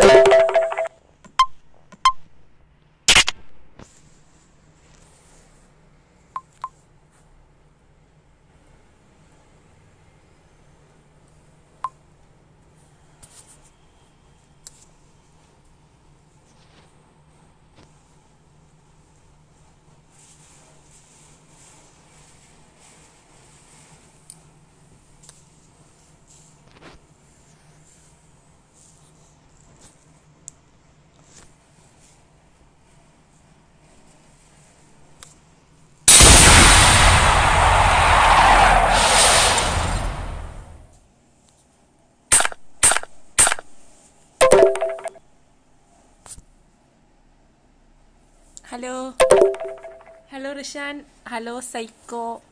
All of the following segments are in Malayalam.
Thank you. Hello. Hello Rishan. Hello psycho.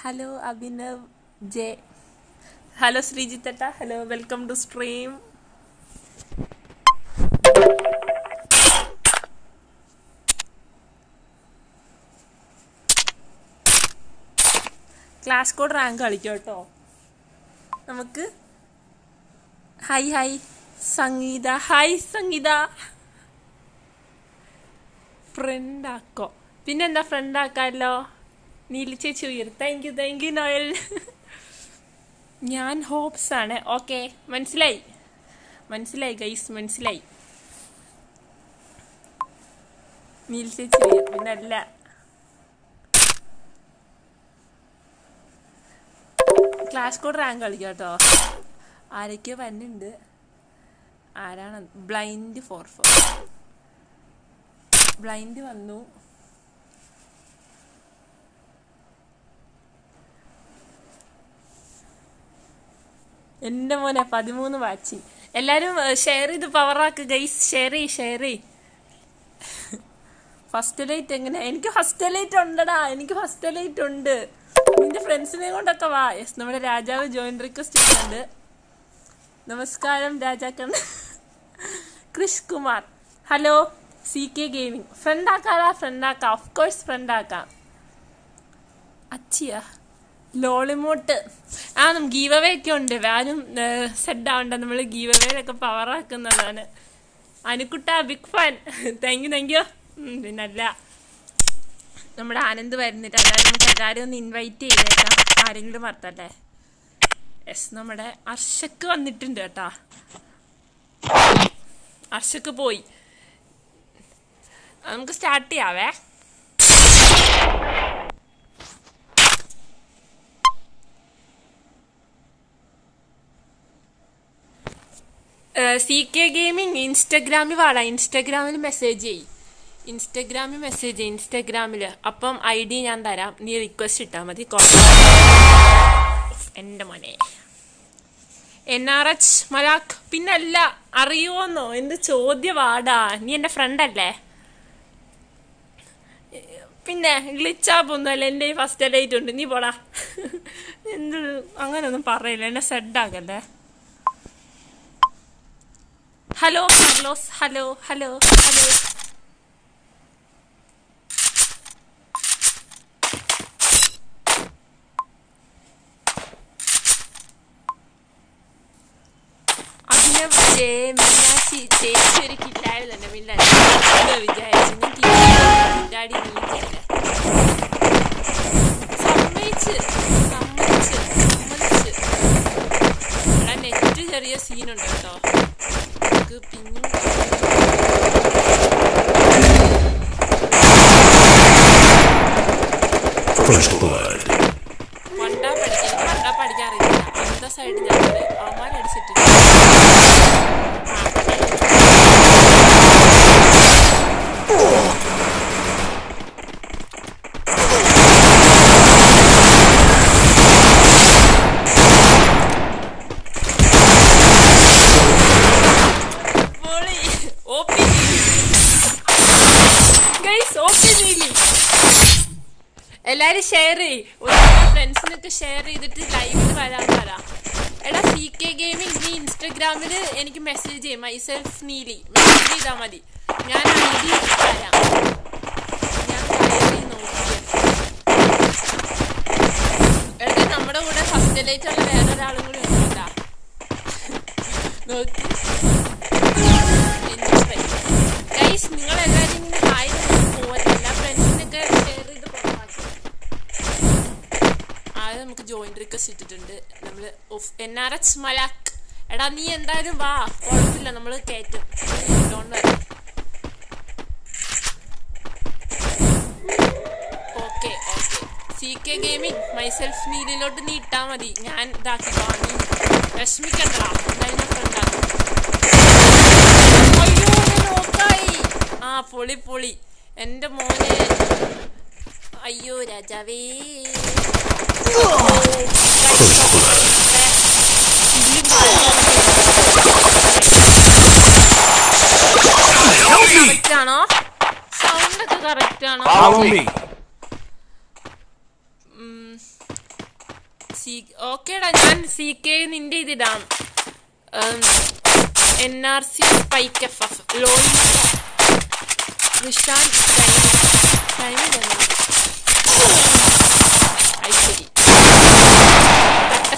Hello Abhinav J. Hello ശ്രീജിത്തട്ട. Hello welcome to stream. Class code rank കളിക്കും കേട്ടോ. നമുക്ക്. Hi hi. Sangeetha. Hi Sangeetha. Friend ആക്കോ. പിന്നെന്താ ഫ്രണ്ട് ആക്കാല്ലോ നീലി ചേച്ചി ഉയർ thank you thank you Noel ഞാൻ ഹോപ്സ് ആണ്. ഓക്കെ മനസ്സിലായി? മനസ്സിലായി ഗൈസ് മനസ്സിലായി. നീലി ചേച്ചി ഉയർ പിന്നെ അല്ല ക്ലാസ് കോഡ് റാങ്ക് കളിക്കാം കേട്ടോ ആരൊക്കെയോ വന്നിട്ടുണ്ട് ആരാണ്? ബ്ലൈൻഡ് ഫോർ ഫോർ ബ്ലൈൻഡ് വന്നു. എന്റെ മോനെ പതിമൂന്ന് വാച്ചി. എല്ലാവരും ഷെയർ ചെയ്ത് പവറാക്ക് ഗൈസ് ഷെയർ ചെയ് ഷെയർ ചെയ് ഫസ്റ്റ് ലൈറ്റ് എങ്ങനെ? എനിക്ക് ഫസ്റ്റ് ലൈറ്റ് ഉണ്ടടാ. എനിക്ക് ഫസ്റ്റ് ലൈറ്റ് ഉണ്ട്. നിന്റെ ഫ്രണ്ട്സിനെ കൊണ്ടൊക്കെ വാ. യെസ് നമ്മുടെ രാജാവ് ജോയിൻ റിക്വസ്റ്റ് ചെയ്യുന്നുണ്ട്. നമസ്കാരം രാജാക്കൺ Krish Kumar hello C K gaming friend ആക്കാറാ friend ആക്കാം. ഓഫ് കോഴ്സ് ഫ്രണ്ട് ആക്കാം. അച്ചിയ. ലോളിമോട്ട്. ആ നമുക്ക് ഗീവ് അവേ ഒക്കെ ഉണ്ട്. ആരും സെഡ് ആവണ്ട നമ്മൾ ഗീവ് പവർ ആക്കുന്നതാണ് Anukkutta big fan thank you thank you പിന്നല്ല. നമ്മുടെ ആനന്ദ് വരുന്നിട്ട് അതായത് നമുക്ക് എല്ലാവരും ഒന്ന് ഇൻവൈറ്റ് ചെയ്തേക്കാം. ആരെങ്കിലും മറത്തല്ലേ യെസ് നമ്മുടെ അർഷക്ക് വന്നിട്ടുണ്ട് കേട്ടാ. അർഷക്ക് പോയി. നമുക്ക് സ്റ്റാർട്ട് ചെയ്യാവേ. സി കെ ഗെയിമിംഗ് ഇൻസ്റ്റഗ്രാമിൽ വാടാ. ഇൻസ്റ്റഗ്രാമിൽ മെസ്സേജ് ചെയ്യ്. ഇൻസ്റ്റഗ്രാമിൽ മെസ്സേജ് ചെയ്യ്. ഇൻസ്റ്റഗ്രാമിൽ അപ്പം ഐ ഡി ഞാൻ തരാം. നീ റിക്വസ്റ്റ് ഇട്ടാൽ മതി. എന്റെ മോനെ. എൻ ആർ എച്ച് മലാഖ്. പിന്നല്ല അറിയുമോന്നോ എന്ത് ചോദ്യവാടാ? നീ എന്റെ ഫ്രണ്ട് അല്ലേ? പിന്നെ ഗ്ലിച്ചാപ്പൊന്നുമല്ല എന്റെ ഈ ഫസ്റ്റ് ഡേറ്റ് ഉണ്ട്. നീ പോടാ. എന്ത് അങ്ങനെയൊന്നും പറയില്ല. എന്നെ സെഡാകല്ലേ hello hello hello hello hello Abhinav Meenakshi ചേച്ചി ഒരു തന്നെ മില്ല വിചാരിച്ചു? നീ ചെയ്ത സമ്മതിച്ച് സമ്മതിച്ച് സമ്മതിച്ച്. ഇവിടെ നെറ്റ് ചെറിയ സീനുണ്ട് കേട്ടോ. നമുക്ക് പിന്നും First സെൽഫ് നീലി മെസ്സേജ് ചെയ്താൽ മതി ഞാൻ ഐ തരാം നമ്മുടെ കൂടെ ഫസ്റ്റ് ലൈറ്റുള്ള വേറൊരാളും കൂടി നമുക്ക് ജോയിൻ റിക്വസ്റ്റ് ഇട്ടിട്ടുണ്ട്. നമ്മൾ എൻ ആർ എച്ച് മലാക്ക് എടാ നീ എന്തായാലും വാ. നമ്മൾ കയറ്റും don't worry okay okay C K gaming myself നീലിലോട്ട് നീ ഇട്ടാ മതി. ഞാൻ ഇതാക്കി വാങ്ങി വിഷമിക്കണ്ട. എന്തായാലും ഫ്രണ്ടാകും അയ്യോ നോക്കായി ആ പൊളി പൊളി. എന്റെ മോനെ. അയ്യോ രാജാവേ. കറക്റ്റ് ആണോ? സൗണ്ട് ഒക്കെ കറക്റ്റ് ആണോ ഓക്കേടാ ഞാൻ സി കെ നിന്റെ ഇതിടാം N R C spike F F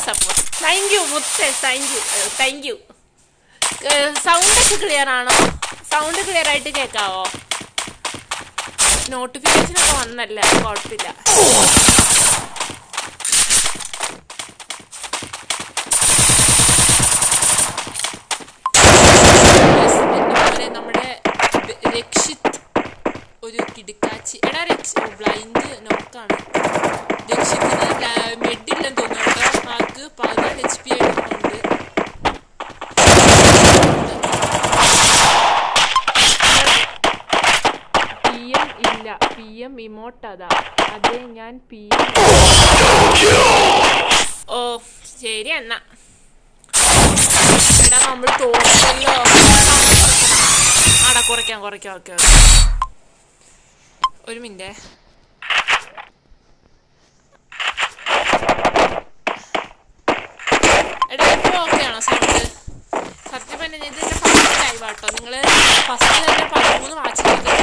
support thank you മുത്തേ. Thank you thank you sound ഒക്കെ ക്ലിയർ ആണോ? സൗണ്ട് ക്ലിയർ ആയിട്ട് കേൾക്കാവോ നോട്ടിഫിക്കേഷൻ ഒക്കെ വന്നല്ല കുഴപ്പമില്ല. നമ്മുടെ രക്ഷിത് ഒരു കിടുക്കാച്ചി എടാ രക്ഷ ബ്ലൈൻഡ് നോക്കാണ്. രക്ഷിത്തിന് മെഡില്ലെന്ന് തോന്നുന്നു കേട്ടോ ആൾക്ക് പതിനാല് എച്ച് പി ആയിട്ടുണ്ട് പി എം ഇല്ല പി എം അതെ ഞാൻ പി. ഓ ശരി എന്നാ. എടാ നമ്മൾ തോന്നല്ലോ ആടാ കുറയ്ക്കാം കുറയ്ക്കാം ഓക്കെ ഓക്കെ. ഒരു മിനിറ്റ്. എടാ ഇപ്പോൾ ഓക്കെ ആണോ സത്യം പറഞ്ഞാൽ ഇതിന്റെ ഫസ്റ്റ് ലൈവ് ആട്ടോ. നിങ്ങൾ ഫസ്റ്റ് തന്നെ പതിമൂന്ന് വാച്ച് എനിക്ക്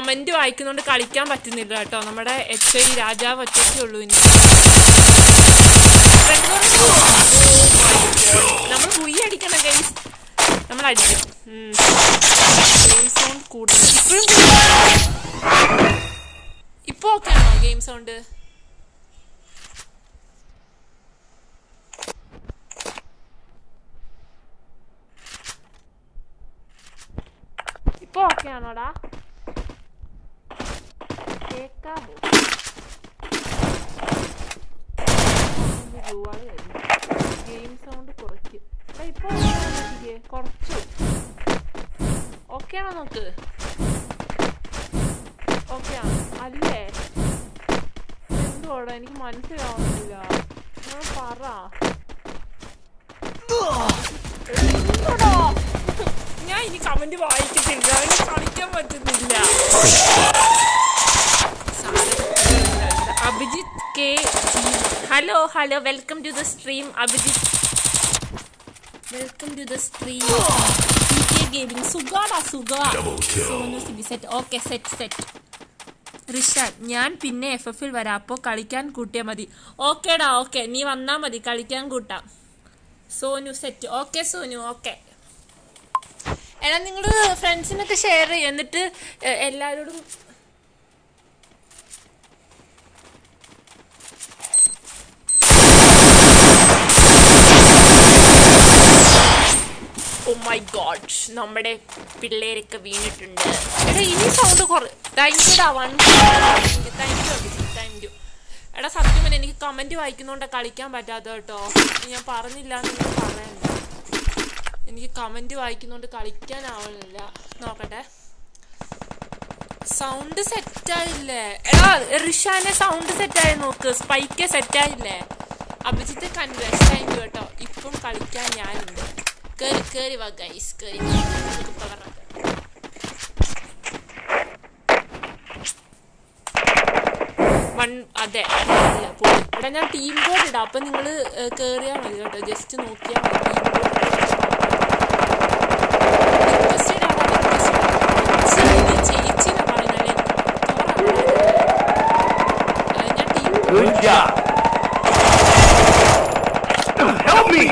കമന്റ് വായിക്കുന്നോണ്ട് കളിക്കാൻ പറ്റുന്നില്ല കേട്ടോ. നമ്മുടെ എച്ച് ഐ രാജാവ് ഒറ്റയ്ക്കേ ഉള്ളൂ ഇനി. നമ്മൾ കുയി അടിക്കണം ഗൈസ് നമ്മൾ അടിക്കും. ഗെയിം സൗണ്ട് ഇപ്പോഴും ഇപ്പൊ ഓക്കെ ആണോ ഗെയിം സൗണ്ട് ഇപ്പൊ ഓക്കെ ആണോടാ? നോക്ക് ഓക്കെ അല്ലേ? എന്തുവാടാ എനിക്ക് മനസ്സിലാവുന്നില്ല. പറ. ഞാൻ ഇനി കമന്റ് വായിക്കത്തില്ല. എനിക്ക് കളിക്കാൻ പറ്റുന്നില്ല. Abhijith K hello hello welcome to the stream Abhijith. Welcome to the stream gaming സുഖാടാ സുഖ set okay set set Rishan ഞാൻ പിന്നെ എഫ് എഫിൽ വരാം. അപ്പോൾ കളിക്കാൻ കൂട്ടിയാൽ മതി. ഓക്കേടാ ഓക്കെ നീ വന്നാൽ മതി. കളിക്കാൻ കൂട്ടാം. Sonu set okay Sonu okay എടാ നിങ്ങൾ ഫ്രണ്ട്സിനൊക്കെ ഷെയർ ചെയ്യും. എന്നിട്ട് എല്ലാവരോടും ഓ മൈ ഗോഡ് നമ്മുടെ പിള്ളേരൊക്കെ വീണിട്ടുണ്ട്. എടാ ഇനി സൗണ്ട് കുറ താങ്ക് യുടാ താങ്ക് യു താങ്ക് യു എടാ സത്യം പറഞ്ഞാൽ എനിക്ക് കമന്റ് വായിക്കുന്നോണ്ടാ കളിക്കാൻ പറ്റാത്ത കേട്ടോ. ഞാൻ പറഞ്ഞില്ല എന്ന് പറയണ്ട. എനിക്ക് കമന്റ് വായിക്കുന്നോണ്ട് കളിക്കാനാവുന്നില്ല നോക്കട്ടെ. സൗണ്ട് സെറ്റായില്ലേ എടാ റിഷാനെ സൗണ്ട് സെറ്റായി നോക്ക്. സ്പൈക്ക് സെറ്റായില്ലേ അഭിജിത്ത് കൺവേഴ്സ് താങ്ക് യു കേട്ടോ. ഇപ്പം കളിക്കാൻ ഞാനുണ്ട്. കേറി കേറി വാ ഗൈസ് കേറി നമുക്ക് പകർന്നാക്കാം. വൺ അതെ. എടാ ഞാൻ ടീം ബോർഡ് ഇടാം. അപ്പം നിങ്ങൾ കയറിയാൽ മതി കേട്ടോ. ജസ്റ്റ് നോക്കിയാൽ മതി. ടീം പറഞ്ഞാലേ അത് ഞാൻ team Good job. Help me!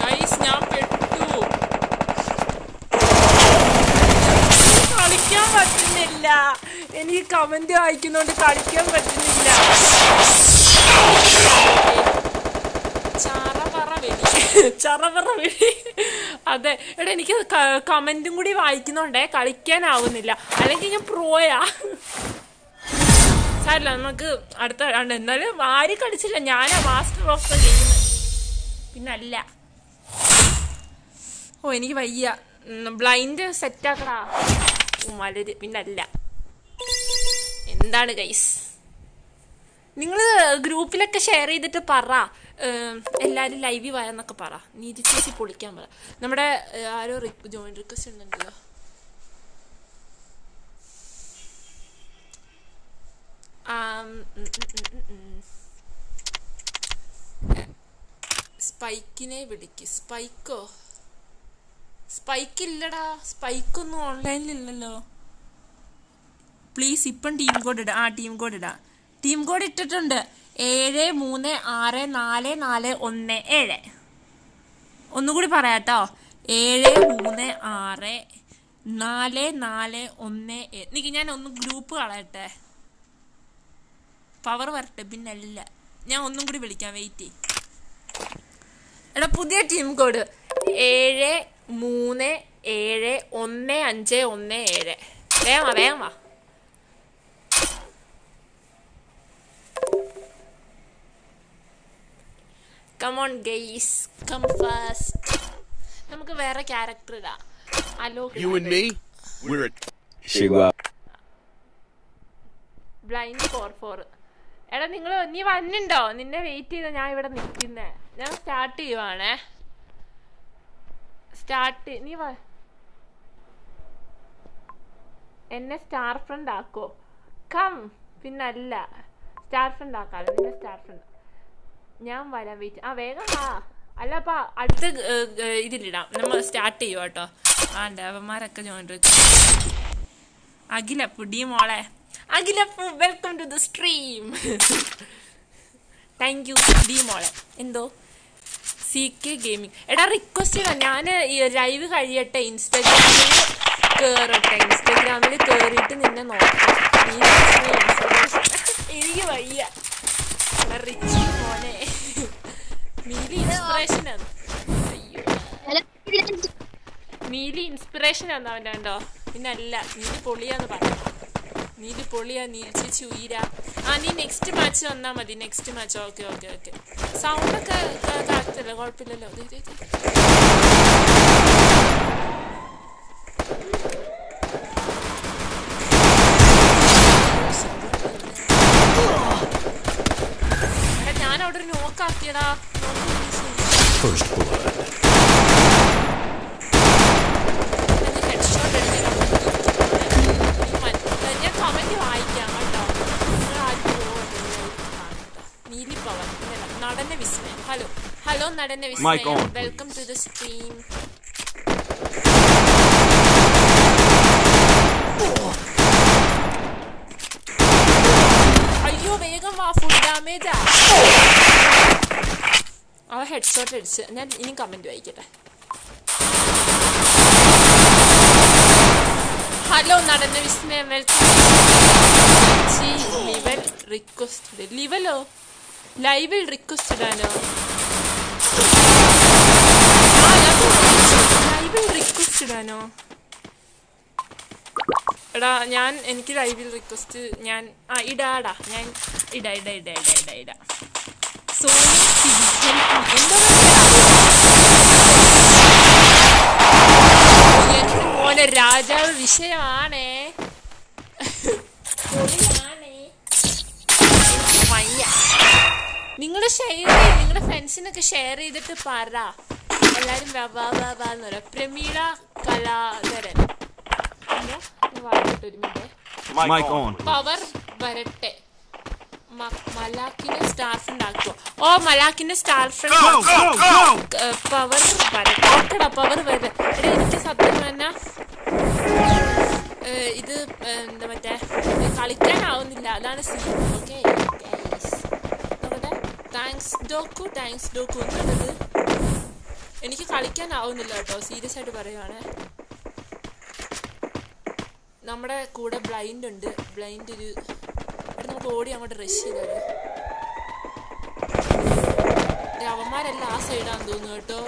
Guys ഞാൻ പെട്ടു കളിക്കാൻ പറ്റുന്നില്ല എനിക്ക് കമന്റ് വായിക്കുന്നോണ്ട് കളിക്കാൻ പറ്റുന്നില്ല. ചറപറ വെടി ചറപറ വെടി അതെ. എടാ എനിക്ക് കമന്റും കൂടി വായിക്കുന്നോണ്ടേ കളിക്കാനാവുന്നില്ല. അല്ലെങ്കിൽ ഞാൻ പ്രോയാ. സാരില്ല നമുക്ക് അടുത്ത. എന്നാലും ആര് കളിച്ചില്ല. ഞാനാ മാസ്റ്റർ ഓഫ് ദ ഗെയിം പിന്നല്ല. ഓ എനിക്ക് വയ്യ. ബ്ലൈൻഡ് സെറ്റാക്കടാ മലര് പിന്നല്ല. എന്താണ് ഗൈസ് നിങ്ങൾ ഗ്രൂപ്പിലൊക്കെ ഷെയർ ചെയ്തിട്ട് പറ. എല്ലാവരും ലൈവിൽ വരാന്നൊക്കെ പറ. നീതി ചേച്ചി പൊളിക്കാൻ പറ. നമ്മുടെ ആരോ ജോയിൻ റിക്വസ്റ്റ് ഉണ്ടല്ലോ. സ്പൈക്കിനെ വിളിക്ക്. സ്പൈക്കോ? സ്പൈക്ക് ഇല്ലടാ സ്പൈക്കൊന്നും ഓൺലൈനിലില്ലല്ലോ പ്ലീസ് ഇപ്പം ടീം കോഡ് ഇടാം. ആ ടീം കോഡ് ഇടാം. ടീം കോഡ് ഇട്ടിട്ടുണ്ട്. ഏഴ് മൂന്ന് ആറ് നാല് നാല് ഒന്ന് ഏഴ്. ഒന്നുകൂടി പറയാട്ടോ. ഏഴ് മൂന്ന് ആറ് നാല് നാല് ഒന്ന് ഏഴ് നിക്ക് ഞാൻ ഒന്ന് ഗ്രൂപ്പ് കളയട്ടെ. പവർ വരട്ടെ പിന്നെ അല്ല. ഞാൻ ഒന്നും കൂടി വിളിക്കാം വെയിറ്റ് എടാ പുതിയ ടീം കോഡ് ഏഴ് മൂന്ന് ഏഴ് ഒന്ന് അഞ്ച് ഒന്ന് ഏഴ്. വേഗം വേഗം വാ. കമോൺ ഗെയ്സ് കം ഫാസ്റ്റ് നമുക്ക് വേറെ ക്യാരക്ടർ ഇടാം. Alok you and me we're at Shiva. Blind four four എടാ നിങ്ങൾ നീ വന്നിണ്ടോ? നിന്നെ വെയിറ്റ് ചെയ്ത ഞാൻ ഇവിടെ നിൽക്കുന്നേ ഞാൻ സ്റ്റാർട്ട് ചെയ്യുവാണേ. സ്റ്റാർട്ട് നീ വാ എന്നെ സ്റ്റാർ ഫ്രണ്ട് ആക്കോ. കം പിന്നല്ല. സ്റ്റാർ ഫ്രണ്ട് ആക്കാലോ. നിന്നെ സ്റ്റാർ ഫ്രണ്ട് ഞാൻ വരാൻ വെയിറ്റ്. ആ വേഗം വാ. അല്ല അപ്പൊ അടുത്ത ഇതിലിടാം. നമ്മൾ സ്റ്റാർട്ട് ചെയ്യുക കേട്ടോ ആ ഡേവന്മാരൊക്കെ ജോയിൻ അഖിലപ്പു ഡി മോളെ. Akhilappu welcome to the stream thank you D മോളെ. എന്തോ? സി കെ ഗെയിമിംഗ് എടാ റിക്വസ്റ്റ് ചെയ്യാം ഞാൻ ലൈവ് കഴിയട്ടെ ഇൻസ്റ്റാഗ്രാമിൽ കയറട്ടെ ഇൻസ്റ്റാഗ്രാമിൽ കയറിയിട്ട് നിന്നെ നോക്കാം. എനിക്ക് വയ്യ. റിച്ച് മോനെ. ഇൻസ്പിറേഷൻ നീലി ഇൻസ്പിറേഷൻ ആണ് അവന്റെ കണ്ടോ? പിന്നല്ല നീലി പൊളിയാന്ന് പറഞ്ഞു നീലി പൊളിയാ നീലി ചേച്ചി ഉയര ആ നീ നെക്സ്റ്റ് മാച്ച് വന്നാൽ മതി. Next match okay okay okay sound ഒക്കെ കറക്റ്റ് അല്ലേ കുഴപ്പമില്ലല്ലോ. അവിടെ ഒരു നോക്കാക്കിയടാ നീലി പവൻ നടന വിസ്മയം ഹലോ ഹലോ നടന Mic വിസ്മയം on, welcome to the stream അയ്യോ വേഗം വാ ഫുൾ ഡാമേജാ ഹെഡ്ഷോട്ട് അടിച്ച് ഞാൻ ഇനി കമന്റ് വായിക്കട്ടെ ഹലോ നടന്ന വിസ്മയം വെൽക്കം ലിവൽ റിക്വസ്റ്റ് ലിവലോ ലൈവിൽ റിക്വസ്റ്റഡ് ആണോ. ലൈവിൽ റിക്വസ്റ്റ് ഇടാനോ എടാ ഞാൻ എനിക്ക് ലൈവിൽ റിക്വസ്റ്റ് ഞാൻ ആ ഇടാടാ ഞാൻ ഇടാ ഇടാ ഇടാ ഇടാ ഇടാ ഇടാ. solos que estén cumpliendo മോനെ രാജാവ് വിഷയമാണേ നിങ്ങളുടെ ഷെയർ നിങ്ങളുടെ ഫ്രണ്ട്സിനൊക്കെ ഷെയർ ചെയ്തിട്ട് പറ. എല്ലാരും എന്ന് പറയാം. പ്രമീള കലാധരൻ. പവർ വരട്ടെ. മലാക്കിന്റെ സ്റ്റാർ ഫ്രണ്ട് ആക്കുവോ? ഓ മലാക്കിന്റെ സ്റ്റാർ ഫ്രണ്ട്! പവർ വരട്ടെ ഓക്കെടാ പവർ എടാ എനിക്ക് സത്യം പറഞ്ഞാ ഇത് എന്താ മറ്റേ കളിക്കാനാവുന്നില്ല. അതാണ് സീൻ ഓക്കെ നോക്കട്ടെ. താങ്ക്സ് ഡോക്കു താങ്ക്സ് ഡോക്കു എന്നുള്ളത് എനിക്ക് കളിക്കാനാവുന്നില്ല കേട്ടോ. സീരിയസ് ആയിട്ട് പറയുവാണേ. നമ്മുടെ കൂടെ ബ്ലൈൻഡ് ഉണ്ട്. ബ്ലൈൻഡ് ഒരു ഓടി അങ്ങോട്ട് റഷ് ചെയ്തത് അവന്മാരെല്ലാം ആ സൈഡാന്ന് തോന്നുന്നു കേട്ടോ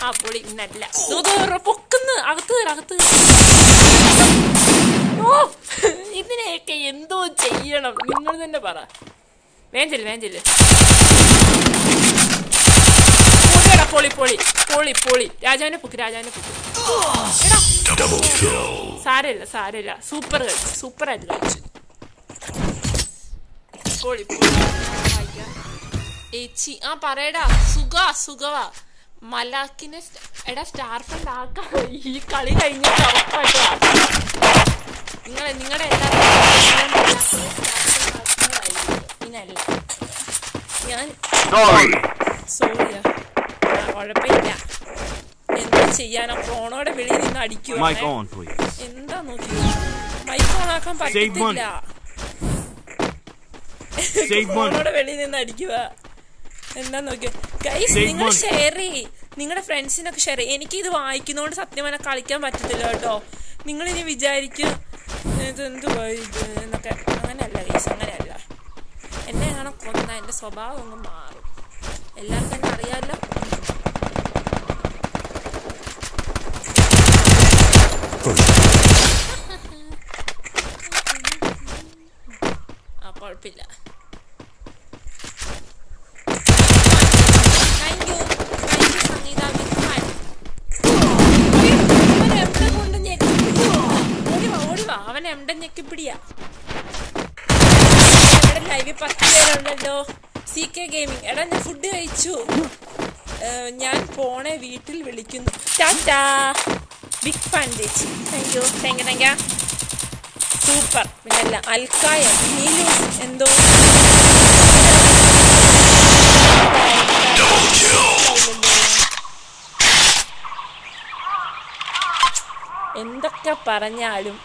ആ പൊളി ഇന്നല്ല പൊക്കുന്നു അകത്ത് അകത്ത്. ഓ ഇതിനെയൊക്കെ എന്തോ ചെയ്യണം. നിങ്ങൾ തന്നെ പറ. വേഞ്ചില്ല വേഞ്ചില്ല പൊളിയടാ പൊളി പൊളി പൊളി പൊളി. രാജാവിനെ പൊക്കി രാജാവിനെ പൊക്കി. സാരമില്ല സാരമില്ല. സൂപ്പർ കളിച്ചു സൂപ്പർ ആയിട്ട് കളിച്ചു. പൊളി പൊളി. ഏച്ചി ആ പറയടാ. സുഖ സുഖവാ. മലാക്കിനെ എടാ സ്റ്റാർ ഫണ്ട് ആക്കാം ഈ കളി കഴിഞ്ഞിട്ട് ഉറപ്പായിട്ട് നിങ്ങൾ നിങ്ങളുടെ പിന്നല്ല ഞാൻ Sorry. സോറിയാ കുഴപ്പമില്ല. എന്താ ചെയ്യാനാ? ഫോണോടെ വെളിയിൽ നിന്ന്. എന്താ നോക്കി? Mic on Save money. പറ്റത്തില്ല. Save money. ഫോണോടെ വെളിയിൽ നിന്ന് അടിക്കുക. എന്താ ഗൈസ് നിങ്ങൾ ഷെയർ ചെയ്യ്. നിങ്ങളുടെ ഫ്രണ്ട്സിനൊക്കെ ഷെയർ ചെയ്യ്. എനിക്ക് ഇത് വായിക്കുന്നതുകൊണ്ട് സത്യം പറഞ്ഞാൽ കളിക്കാൻ പറ്റത്തില്ല കേട്ടോ. നിങ്ങൾ ഇനി വിചാരിക്കും ഇത് എന്തുവാ ഇത്? എന്നൊക്കെ. അങ്ങനെയല്ല ഗൈസ് അങ്ങനെയല്ല. എന്നെ കാണാൻ കൊന്ന എന്റെ സ്വഭാവം അങ്ങ് മാറും. എല്ലാവർക്കും തന്നെ അറിയാമല്ലോ ആ എവിടെ ഞെക്കിപ്പിടിയാ ഇവിടെ ലൈവിൽ പത്ത് പേരുണ്ടല്ലോ. സി കെ ഗെയിമിംഗ് എടാ ഞാൻ ഫുഡ് കഴിച്ചു. ഞാൻ പോണേ വീട്ടിൽ വിളിക്കുന്നു. ടാറ്റാ. ബിഗ് ഫാൻ ചേച്ചി. Thank you thank you thank you super പിന്നല്ല അൽക്കായ. എന്തോ? എന്തൊക്കെ പറഞ്ഞാലും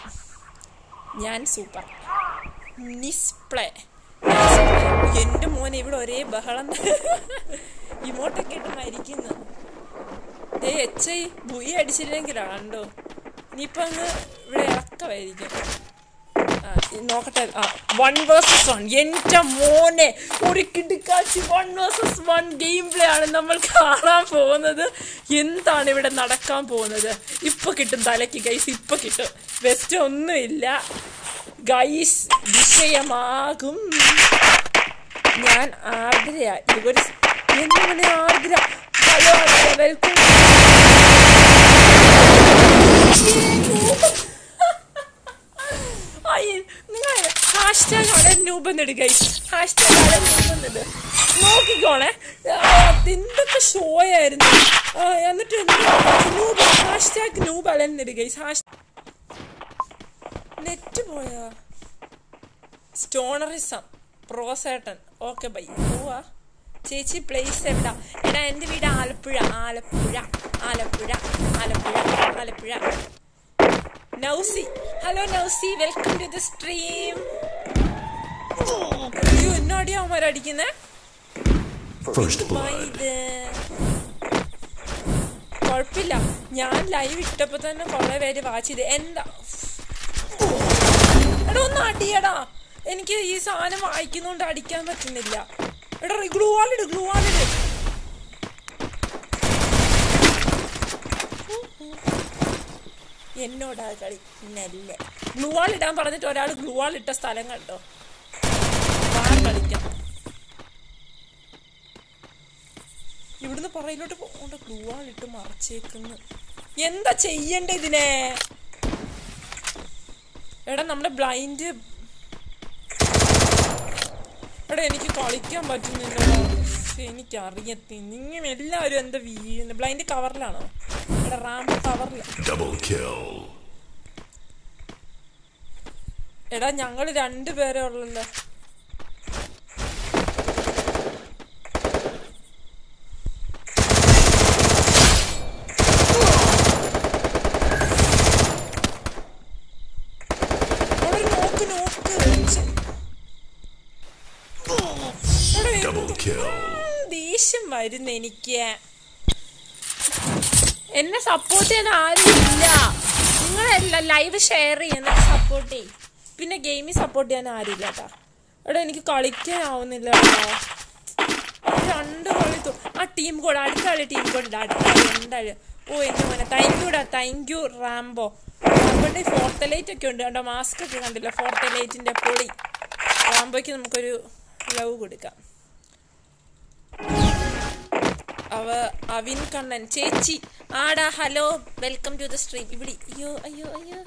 ഞാൻ സൂപ്പർ. നിസ്പ്ലേ. എന്റെ മോനെ ഇവിടെ ഒരേ ബഹളം. ഇമോട്ടൊക്കെ ഇട്ട് മരിക്കുന്നു. ദേ എച്ച് ഐ ബുയി അടിച്ചില്ലെങ്കിലാ കണ്ടോ ഇനിയിപ്പോ അങ്ങ് ഇവിടെ ഇറക്കമായിരിക്കും. ആ, ഇ- നോക്കട്ടെ വൺ വേഴ്സസ് വൺ എന്റെ മോനെ ഒരു കിടുക്കാച്ചി one versus one game play ആണ് നമ്മൾ കാണാൻ പോകുന്നത്. എന്താണ് ഇവിടെ നടക്കാൻ പോകുന്നത്? ഇപ്പൊ കിട്ടും തലയ്ക്ക് ഗൈസ് ഇപ്പൊ കിട്ടും. വെസ്റ്റ് ഒന്നുമില്ല ഗൈസ് വിഷയമാകും. ഞാൻ ആർദ്രയാ ഇതൊരു എന്താണ് ആർദ്ര ഹലോ വെൽക്കം നിങ്ങൾ ഹാഷ്ടാഗ് അവിടെ നോക്കിക്കോളെ. നോക്കിക്കോണേ എന്തൊക്കെ ഷോ ആയിരുന്നു. എന്നിട്ട് ഹാഷ്ടാഗ് നൂബ് ബലൻ ഗൈസ് ഹാഷ് നെറ്റ് പോയാ? സ്റ്റോണറിസം പ്രോസേട്ടൻ ഓക്കെ ബൈ പോവാ. ചേച്ചി പ്ലേസ് എവിടാ എടാ എന്റെ വീട് Alappuzha. Alappuzha. Alappuzha. Alappuzha. Alappuzha. Nousi. Hello Nousi. Welcome to the stream അയ്യോ എന്നാടിയാ അവന്മാരടിക്കുന്നേ കുഴപ്പമില്ല. ഞാൻ ലൈവ് ഇട്ടപ്പോ തന്നെ കൊറേ പേര് വാച്ച് ചെയ്ത്. എന്താ? എടാ ഒന്ന് അടിയടാ. എനിക്ക് ഈ സാധനം വായിക്കുന്നോണ്ട് അടിക്കാൻ പറ്റുന്നില്ല. എടാ ഗ്ലൂ വാളിട് ഗ്ലൂ വാളിട് എന്നോടാ കളി? ഗ്ലൂ വാൾ ഇടാൻ പറഞ്ഞിട്ട് ഒരാൾ ഗ്ലൂ വാൾ ഇട്ട സ്ഥലം കണ്ടോ? കളിക്കാം. ഇവിടുന്ന് പുറയിലോട്ട് പോകണ്ട ഗ്ലൂവാൾ ഇട്ട് മറച്ചേക്കുന്നു. എന്താ ചെയ്യണ്ട ഇതിനെ? എടാ നമ്മുടെ ബ്ലൈൻഡ്. എടാ എനിക്ക് കളിക്കാൻ പറ്റുന്നില്ല എനിക്കറിയത്തി നിങ്ങൾ എല്ലാവരും എന്താ വീഴുന്നത് ബ്ലൈൻഡ് കവറിലാണോ? എടാ റാമ്പ് കവറില. Double kill. എടാ ഞങ്ങൾ രണ്ടുപേരെ ഉള്ളല്ലോ അവിടെ ഒരു നോക്ക് നോക്ക് ഛെ. എടാ, എന്ത് Double kill. വരുന്നു എനിക്ക്. എന്നെ സപ്പോർട്ട് ചെയ്യാൻ ആരും ഇല്ല നിങ്ങളല്ല ലൈവ് ഷെയർ ചെയ്യുന്ന സപ്പോർട്ട് ചെയ്യും. പിന്നെ ഗെയിമിൽ സപ്പോർട്ട് ചെയ്യാൻ ആരുമില്ല കേട്ടാ എടാ എനിക്ക് കളിക്കാനാവുന്നില്ല കേട്ടോ രണ്ട് കളി ആ ടീം കൂടെ അടുത്ത കളി ടീം കൂടെ ഉണ്ട് അടുത്ത കളി എന്തായാലും ഓ എന്റെ മോനെ. താങ്ക് യുടാ താങ്ക് യു റാംബോ റാംബോന്റെ ഫോർത്ത് ലൈറ്റ് ഒക്കെ ഉണ്ട്. കേട്ടോ മാസ്ക് ഒക്കെ കണ്ടില്ല? ഫോർത്ത് ലൈറ്റിന്റെ പൊളി. റാംബോയ്ക്ക് നമുക്കൊരു ലവ് കൊടുക്കാം. അവ അവിൻ കണ്ണൻ. ചേച്ചി ആടാ hello welcome to the stream ഇവിടെ അയ്യോ അയ്യോ അയ്യോ.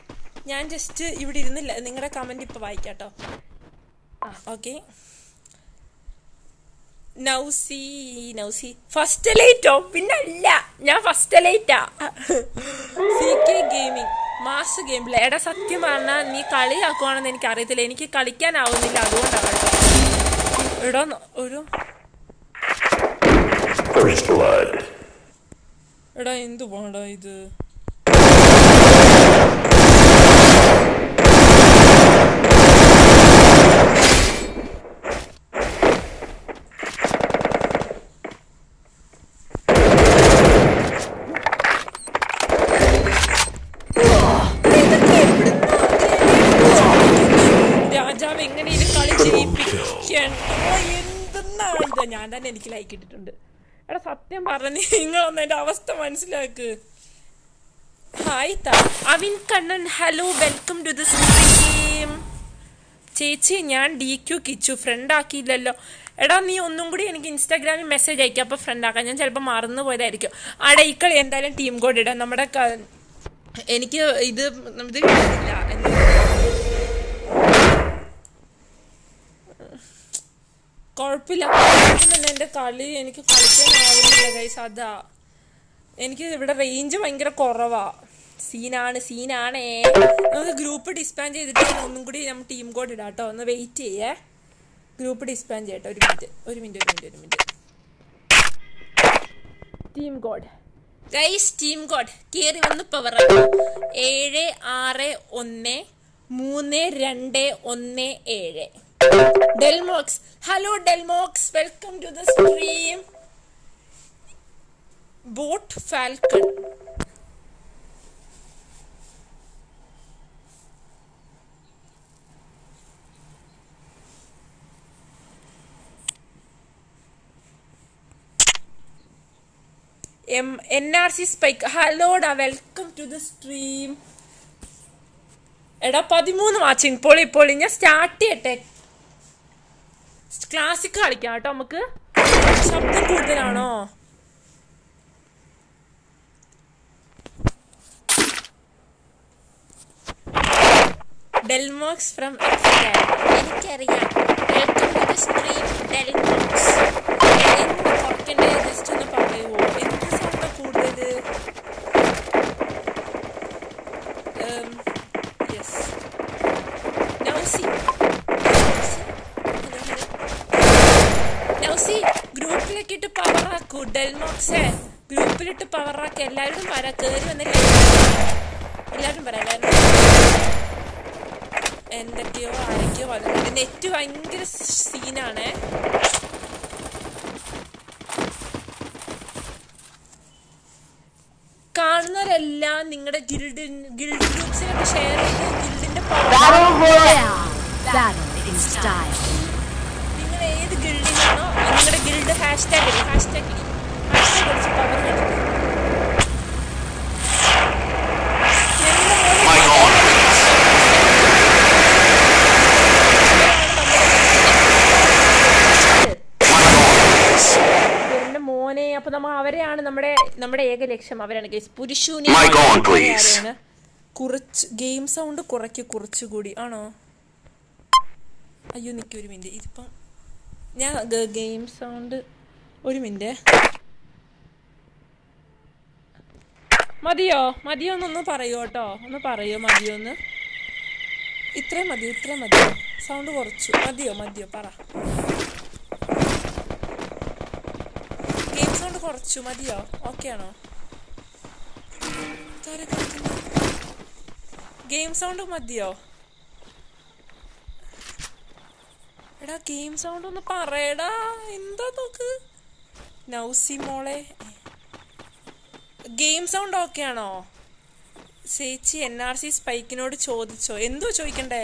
ഞാൻ ജസ്റ്റ് ഇവിടെ ഇരുന്നില്ല. നിങ്ങളുടെ കമന്റ് ഇപ്പോൾ വായിക്കാട്ടോ. ആ. ഓക്കെ നൗസി നൗസി. ഫസ്റ്റ് ലൈറ്റോ പിന്നെ അല്ല ഞാൻ first ലൈറ്റാ C K gaming mass game play എടാ സത്യം പറഞ്ഞാൽ നീ കളിയാക്കുവാണെന്ന് എനിക്ക് അറിയത്തില്ല എനിക്ക് കളിക്കാനാവുന്നില്ല അതുകൊണ്ടാണ് കേട്ടോ. എടാ ഒരു First blood. എടാ എന്തു പോടാ ഇത്? രാജാവ് എങ്ങനെ ഇത് കളി ജയിപ്പിക്കണോ എന്തെന്നാ ഇത്? ഞാൻ തന്നെ എനിക്ക് ലൈക്ക് ഇട്ടിട്ടുണ്ട്. എടാ പറഞ്ഞു നിങ്ങൾ നിങ്ങളൊന്ന് എന്റെ അവസ്ഥ മനസ്സിലാക്ക്. Hi Avin Kannan hello welcome to ദീം ചേച്ചി ഞാൻ ഡി ക്യു കിച്ചു. ഫ്രണ്ട് ആക്കിയില്ലല്ലോ. എടാ നീ ഒന്നും കൂടി എനിക്ക് ഇൻസ്റ്റാഗ്രാമിൽ മെസ്സേജ് അയക്കാം. അപ്പോൾ ഫ്രണ്ട് ആക്കാം. ഞാൻ ചിലപ്പോൾ മറന്നു പോയതായിരിക്കും. ആടെ ഇക്കളി കളി എന്തായാലും ടീം കോഡ് ഇടാം. നമ്മുടെ എനിക്ക് ഇത് ഇത് കിട്ടുന്നില്ല കുഴപ്പമില്ല. തന്നെ എന്റെ കളി എനിക്ക് കളിക്കാനാവുന്നില്ല ഗൈസ് അതാ. എനിക്ക് ഇവിടെ റേഞ്ച് ഭയങ്കര കുറവാ. സീനാണ് സീനാണേ നമുക്ക് ഗ്രൂപ്പ് ഡിസ്പാൻ ചെയ്തിട്ട് ഒന്നും കൂടി നമ്മൾ ടീം കോഡ് ഇടാം കേട്ടോ ഒന്ന് വെയിറ്റ് ചെയ്യേ. ഗ്രൂപ്പ് ഡിസ്പാൻ ചെയ്യട്ടെ ഒരു മിനിറ്റ് ഒരു മിനിറ്റ് ഒരു മിനിറ്റ് ഒരു minute team code guys team code കയറി വന്ന് പവർ ഏഴ് ആറ് ഒന്ന് മൂന്ന് രണ്ട് ഒന്ന് ഏഴ്. Delmox hello Delmox welcome to the stream bot falcon M N R C spike ഹലോടാ welcome to the stream എടാ പതിമൂന്ന് വാച്ചിങ് പൊളി പൊളി. ഞാൻ സ്റ്റാർട്ട് ചെയ്യട്ടെ. ക്ലാസിക് കളിക്കാം കേട്ടോ നമുക്ക്. ശബ്ദം കൂടുതലാണോ? ഡെൽമോക്സ് ഫ്രം എനിക്കറിയാം. Welcome to the stream Delmox ഡെൽമോക്സേ ഗ്രൂപ്പിലിട്ട് പവറാക്കി എല്ലാവരും വരാ. കയറി വന്നില്ല എല്ലാവരും പറ എല്ലാവരും എന്തൊക്കെയോ ആരൊക്കെയോ വന്നിട്ട് നെറ്റ് ഭയങ്കര സീനാണേ കാണുന്നവരെല്ലാം നിങ്ങളുടെ ഗിൽഡ് ഗിൽഡ് ഗ്രൂപ്പ്സിനൊക്കെ ഷെയർ ചെയ്ത് ഗിൽഡിന്റെ നിങ്ങൾ ഏത് ഗിൽഡിലാണോ നിങ്ങളുടെ ഗിൽഡ് ഹാഷ്ടാഗ് ഹാഷ്ടാഗ് കളിച്ചിട്ട് അവരെയാണ് മോനെ അപ്പൊ നമ്മ അവരെയാണ് നമ്മുടെ നമ്മുടെ ഏക ലക്ഷ്യം. അവരാണ് ഗൈസ് പുരുഷൂനെ കുറച്ച് ഗെയിം സൗണ്ട് കുറയ്ക്ക് കുറച്ചുകൂടി. ആണോ? അയ്യോ നിൽക്കി ഒരു മിനിറ്റ് ഇതിപ്പം ഞാൻ ഗെയിം സൗണ്ട് ഒരു മിനിറ്റ് മതിയോ? മതിയോ എന്നൊന്ന് പറയൂ കേട്ടോ. ഒന്ന് പറയോ മതിയോ എന്ന്. ഇത്രയും മതിയോ? ഇത്രയും മതിയോ? സൗണ്ട് കുറച്ചു. മതിയോ? മതിയോ? പറ. ഗെയിം സൗണ്ട് കുറച്ചു. മതിയോ? ഓക്കെ ആണോ? ഗെയിം സൗണ്ട് മതിയോ? എടാ ഗെയിം സൗണ്ട് ഒന്ന് പറയടാ. എന്താ നോക്ക്? നൗസി മോളെ. ഗെയിം സൗണ്ട് ഓക്കെ ആണോ? ചേച്ചി എൻ ആർ സി സ്പൈക്കിനോട് ചോദിച്ചോ? എന്തോ ചോദിക്കണ്ടേ?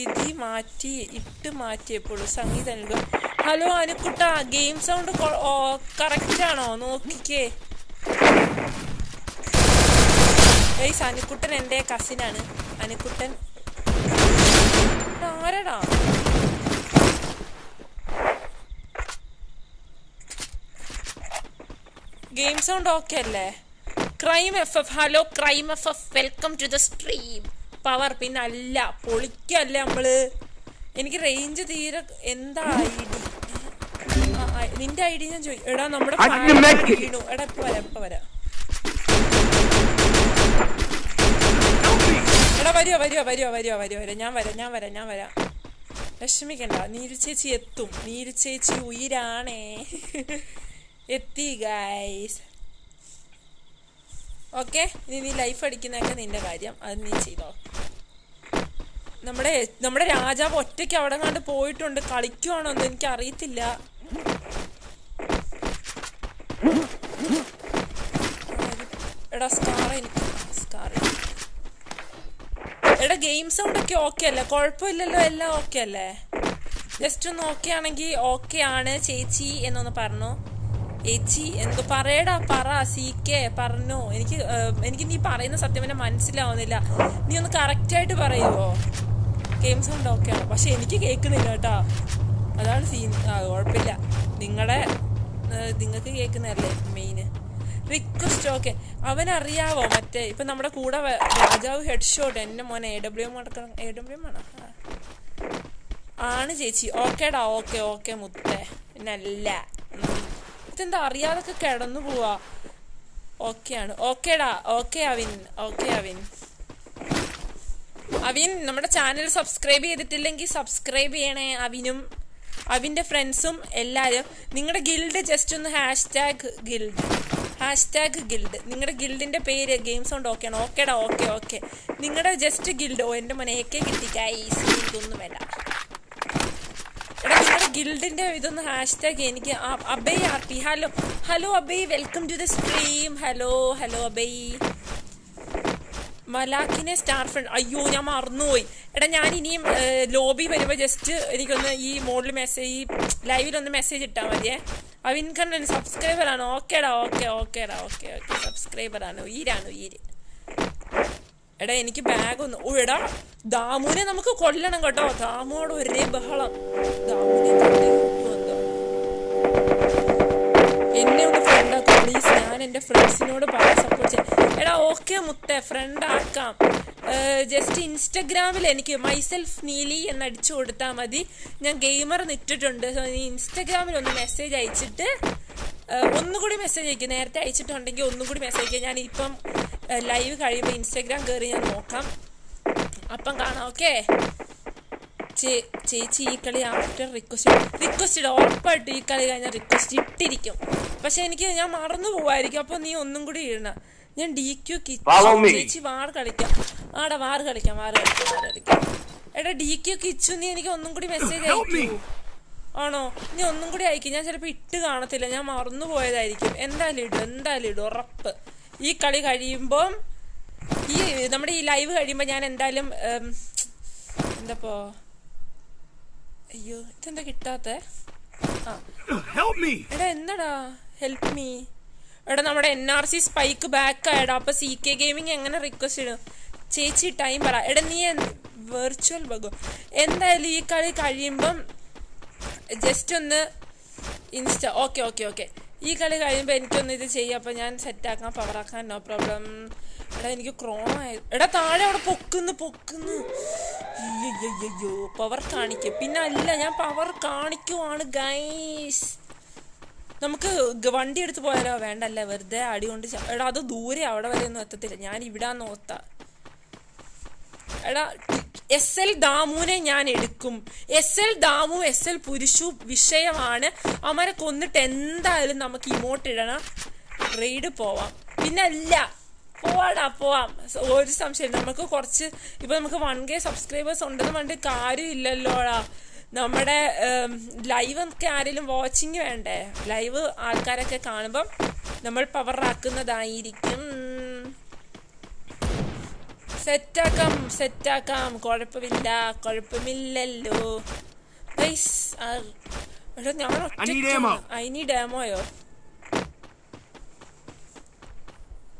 ഇതി മാറ്റി ഇട്ട് മാറ്റിയപ്പോഴും? സംഗീതം hello Anukkutta game sound correct ആണോ? നോക്കിക്കേ. ഏയ്സ് അനുക്കുട്ടൻ എന്റെ കസിനാണ് അനുക്കുട്ടൻ ആരെടാ ഗെയിം സൗണ്ട് ഓക്കെ അല്ലേ? Crime F F hello crime F F welcome to the stream power പിന്നെ അല്ല പൊളിക്കല്ലേ നമ്മൾ? എനിക്ക് റേഞ്ച് തീരെ എന്താ ഐ ഡി നിന്റെ ഐ ഡി ഞാൻ ചോദിച്ചു എടാ നമ്മുടെ. വീണു. എടാ ഇപ്പൊ വരാം ഇപ്പൊ വരാം. എടാ വരുവോ വരുവോ വരുവോ വരുവോ വരുവോ വരാം ഞാൻ വരാം ഞാൻ വരാം ഞാൻ വരാം. വിഷമിക്കണ്ട. നീരു ചേച്ചി എത്തും. നീരു ചേച്ചി ഉയരാണേ. എത്തി ഗൈസ് ഓക്കെ ഇനി നീ ലൈഫ് അടിക്കുന്നതൊക്കെ നിന്റെ കാര്യം. അത് നീ ചെയ്തോ. നമ്മുടെ നമ്മുടെ രാജാവ് ഒറ്റയ്ക്ക് അവിടെ കണ്ട് പോയിട്ടുണ്ട്. കളിക്കുവാണോ എന്ന് എനിക്ക് അറിയത്തില്ല എടാ സ്കാർ എനിക്ക് സ്കാർ എടാ ഗെയിം സൗണ്ട് ഒക്കെ ഓക്കെ അല്ലേ? കുഴപ്പമില്ലല്ലോ എല്ലാം ഓക്കെ അല്ലേ? ജസ്റ്റ് ഒന്ന് ഓക്കെ ആണെങ്കിൽ ഓക്കെ ആണ് ചേച്ചി എന്നൊന്ന് പറഞ്ഞു. ചേച്ചി എന്ത് പറയടാ പറ സി കെ പറഞ്ഞോ. എനിക്ക് എനിക്ക് നീ പറയുന്ന സത്യം എന്നെ മനസ്സിലാവുന്നില്ല. നീ ഒന്ന് കറക്റ്റ് ആയിട്ട് പറയുമോ ഗെയിം സൗണ്ട് ഓക്കെ ആണ് പക്ഷെ എനിക്ക് കേൾക്കുന്നില്ല കേട്ടോ. അതാണ് സീൻ ആ കുഴപ്പമില്ല. നിങ്ങളുടെ നിങ്ങൾക്ക് കേൾക്കുന്നതല്ലേ മെയിന് റിക്വസ്റ്റ് ഓക്കെ അവനറിയാവോ മറ്റേ? ഇപ്പൊ നമ്മുടെ കൂടെ രാജാവ് ഹെഡ് ഷോട്ട് എന്റെ മോനെ A W M A W M ആണ്? ചേച്ചി. ഓക്കേടാ ഓക്കെ ഓക്കെ മുത്തേ. പിന്നല്ല. അറിയാതെ അറിയാതൊക്കെ കിടന്നു പോവാ. ഓക്കെയാണ് ഓക്കേടാ ഓക്കെ അവിൻ. ഓക്കെ അവിൻ. അവിൻ നമ്മുടെ ചാനൽ സബ്സ്ക്രൈബ് ചെയ്തിട്ടില്ലെങ്കിൽ സബ്സ്ക്രൈബ് ചെയ്യണേ അവിനും അവിന്റെ ഫ്രണ്ട്സും എല്ലാവരും നിങ്ങളുടെ ഗിൽഡ് ജസ്റ്റ് ഒന്ന് hashtag guild hash tag guild നിങ്ങളുടെ ഗിൽഡിന്റെ പേര് ഗെയിംസ് സൗണ്ട് ഓക്കെ ആണ്. ഓക്കേടാ ഓക്കെ ഓക്കെ നിങ്ങളുടെ ജസ്റ്റ് ഗിൽഡ് ഓ എന്റെ മോനെ ഏക്കെ കിട്ടി. ഇതൊന്നും വേണ്ട. നിങ്ങളുടെ ഗിൽഡിന്റെ ഇതൊന്ന് ഹാഷ് ടാഗ് എനിക്ക് Abhay R P hello hello Abhay welcome to the stream. Hello hello Abhay മലാഖിനെ സ്റ്റാർ ഫ്രണ്ട് അയ്യോ ഞാൻ മറന്നുപോയി. എടാ ഞാൻ ഇനിയും ലോബി വരുമ്പോൾ ജസ്റ്റ് എനിക്കൊന്ന് ഈ മോഡിൽ മെസ്സേജ് ഈ ലൈവിലൊന്ന് മെസ്സേജ് ഇട്ടാൽ മതിയേ. അവിൻ കണ്ണൻ സബ്സ്ക്രൈബറാണ് ഓക്കേടാ ഓക്കെ ഓക്കേടാ ഓക്കെ ഓക്കെ. സബ്സ്ക്രൈബറാണ് ഉയരാണ് ഉയര്. എടാ എനിക്ക് ബാഗ് ഒന്ന് ഓ എടാ ദാമുവിനെ നമുക്ക് കൊല്ലണം കേട്ടോ. ദാമുവോട് ഒരേ ബഹളം. ദാമുവിനെ എന്നെ ഒന്ന് ഫ്രണ്ട് ആക്കാം പ്ലീസ് ഞാൻ എന്റെ ഫ്രണ്ട്സിനോട് പറയാൻ സപ്പോർട്ട് ചെയ്യാം. എടാ ഓക്കെ മുത്തേ ഫ്രണ്ട് ആക്കാം. ജസ്റ്റ് ഇൻസ്റ്റഗ്രാമിൽ എനിക്ക് മൈസെൽഫ് നീലി എന്ന് അടിച്ചു കൊടുത്താൽ മതി. ഞാൻ ഗെയിമർ നിട്ടിട്ടുണ്ട് സോ നീ ഇൻസ്റ്റഗ്രാമിൽ ഒന്ന് മെസ്സേജ് അയച്ചിട്ട് ഒന്നുകൂടി മെസ്സേജ് അയക്കും. നേരത്തെ അയച്ചിട്ടുണ്ടെങ്കിൽ ഒന്നുകൂടി മെസ്സേജ് അയക്കുക ഞാൻ ഇപ്പം ലൈവ് കഴിയുമ്പോൾ ഇൻസ്റ്റാഗ്രാം കയറി ഞാൻ നോക്കാം. അപ്പം കാണാം ഓക്കെ ചേച്ചി ഈ കളി ആഫ്റ്റർ റിക്വസ്റ്റ് റിക്വസ്റ്റ് ഉറപ്പായിട്ട് ഈ കളി കഴിഞ്ഞാൽ റിക്വസ്റ്റ് ഇട്ടിരിക്കും. പക്ഷെ എനിക്ക് ഞാൻ മറന്നു പോവായിരിക്കും അപ്പൊ നീ ഒന്നും കൂടി ഇടണം ഞാൻ ഡി ക്യു കിച്ചു. ചേച്ചി വാർ കളിക്കാം. ആടാ വാർ കളിക്കാം വാർ കളിക്കാം വാർ കളിക്കാം. എടാ ഡി ക്യു കിച്ചു നീ എനിക്ക് ഒന്നും കൂടി മെസ്സേജ് അയക്കൂ. ആണോ? നീ ഒന്നും കൂടി അയക്കും. ഞാൻ ചിലപ്പോ ഇട്ട് കാണത്തില്ല. ഞാൻ മറന്നു പോയതായിരിക്കും. എന്തായാലും ഇടും എന്തായാലും ഇടും ഉറപ്പ്. ഈ കളി കഴിയുമ്പോൾ ഈ നമ്മുടെ ഈ ലൈവ് കഴിയുമ്പോൾ ഞാൻ എന്തായാലും എന്തപ്പോ അയ്യോ ഇതെന്താ കിട്ടാത്ത? ആ. Help me! എടാ എന്നടാ ഹെൽപ്പ് മീ എടാ നമ്മുടെ N R C spike back ആയടാ. അപ്പൊ സി കെ ഗെയിമിങ് എങ്ങനെ റിക്വസ്റ്റ് ഇടും? ചേച്ചി ടൈം പറ. എടാ നീ വെർച്വൽ ബഗോ എന്തായാലും ഈ കളി കഴിയുമ്പം ജസ്റ്റ് ഒന്ന് ഇൻസ്റ്റ ഓക്കെ ഓക്കെ ഓക്കെ. ഈ കളി കഴിയുമ്പോൾ എനിക്കൊന്ന് ഇത് ചെയ്യാം. അപ്പം ഞാൻ സെറ്റാക്കാൻ പവറാക്കാൻ നോ പ്രോബ്ലം എടാ എനിക്ക് ക്രോണ എടാ താഴെ അവിടെ പൊക്കുന്നു പൊക്കുന്നു. അയ്യോ പവർ കാണിക്കും. പിന്നെ അല്ല ഞാൻ പവർ കാണിക്കുവാണ് ഗൈസ് നമുക്ക് വണ്ടി എടുത്ത് പോയാലോ? വേണ്ടല്ലേ വെറുതെ അടി കൊണ്ട് എടാ അത് ദൂരെ അവിടെ വരെ ഒന്നും എത്തത്തില്ല. ഞാൻ ഇവിടെ ഓർത്ത എടാ എസ് എൽ ദാമുവിനെ ഞാൻ എടുക്കും. S L Damu S L Purushu വിഷയമാണ്. അവരെ കൊന്നിട്ട് എന്തായാലും നമുക്ക് ഇമോട്ട് ഇടണം. റെയ്ഡ് പോവാം. പിന്നെ അല്ല പോവാടാ പോവാം. ഒരു സംശയം നമുക്ക് കുറച്ച് ഇപ്പൊ നമുക്ക് വൺ കെ സബ്സ്ക്രൈബേഴ്സ് ഉണ്ടെന്ന് പറഞ്ഞിട്ട് കാര്യമില്ലല്ലോടാ. നമ്മുടെ ലൈവ് ഒക്കെ ആരെങ്കിലും വാച്ചിങ് വേണ്ടേ? ലൈവ് ആൾക്കാരൊക്കെ കാണുമ്പം നമ്മൾ പവറാക്കുന്നതായിരിക്കും സെറ്റാക്കാം സെറ്റാക്കാം. കുഴപ്പമില്ല കുഴപ്പമില്ലല്ലോ. എടാ ഞാൻ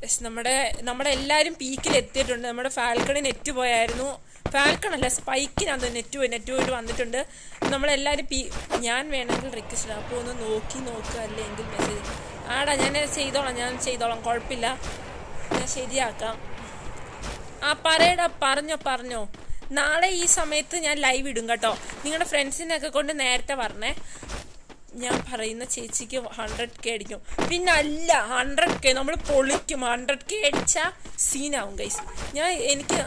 യെസ് നമ്മുടെ നമ്മുടെ എല്ലാവരും പീക്കിൽ എത്തിയിട്ടുണ്ട്. നമ്മുടെ ഫാൽക്കണി നെറ്റ് പോയായിരുന്നു. ഫാൽക്കൺ അല്ല സ്പൈക്കിനകത്ത് നെറ്റ് പോയി നെറ്റ് പോയിട്ട് വന്നിട്ടുണ്ട്. നമ്മളെല്ലാരും പീ ഞാൻ വേണമെങ്കിൽ റിക്വസ്റ്റ് അപ്പോൾ ഒന്ന് നോക്കി നോക്കുക അല്ലെങ്കിൽ മെസ്സേജ് ആടാ ഞാൻ ചെയ്തോളാം ഞാൻ ചെയ്തോളാം. കുഴപ്പമില്ല. ഞാൻ ശരിയാക്കാം. ആ പറയടാ പറഞ്ഞോ പറഞ്ഞോ. നാളെ ഈ സമയത്ത് ഞാൻ ലൈവ് ഇടും കേട്ടോ. നിങ്ങളുടെ ഫ്രണ്ട്സിനൊക്കെ കൊണ്ട് നേരത്തെ പറഞ്ഞേ. ഞാൻ പറയുന്ന ചേച്ചിക്ക് ഹൺഡ്രഡ് കെ അടിക്കും. പിന്നെ അല്ല ഹൺഡ്രഡ് കെ നമ്മൾ പൊളിക്കും. ഹൺഡ്രഡ് കെ അടിച്ചാൽ സീനാവും ഗൈസ് ഞാൻ എനിക്ക്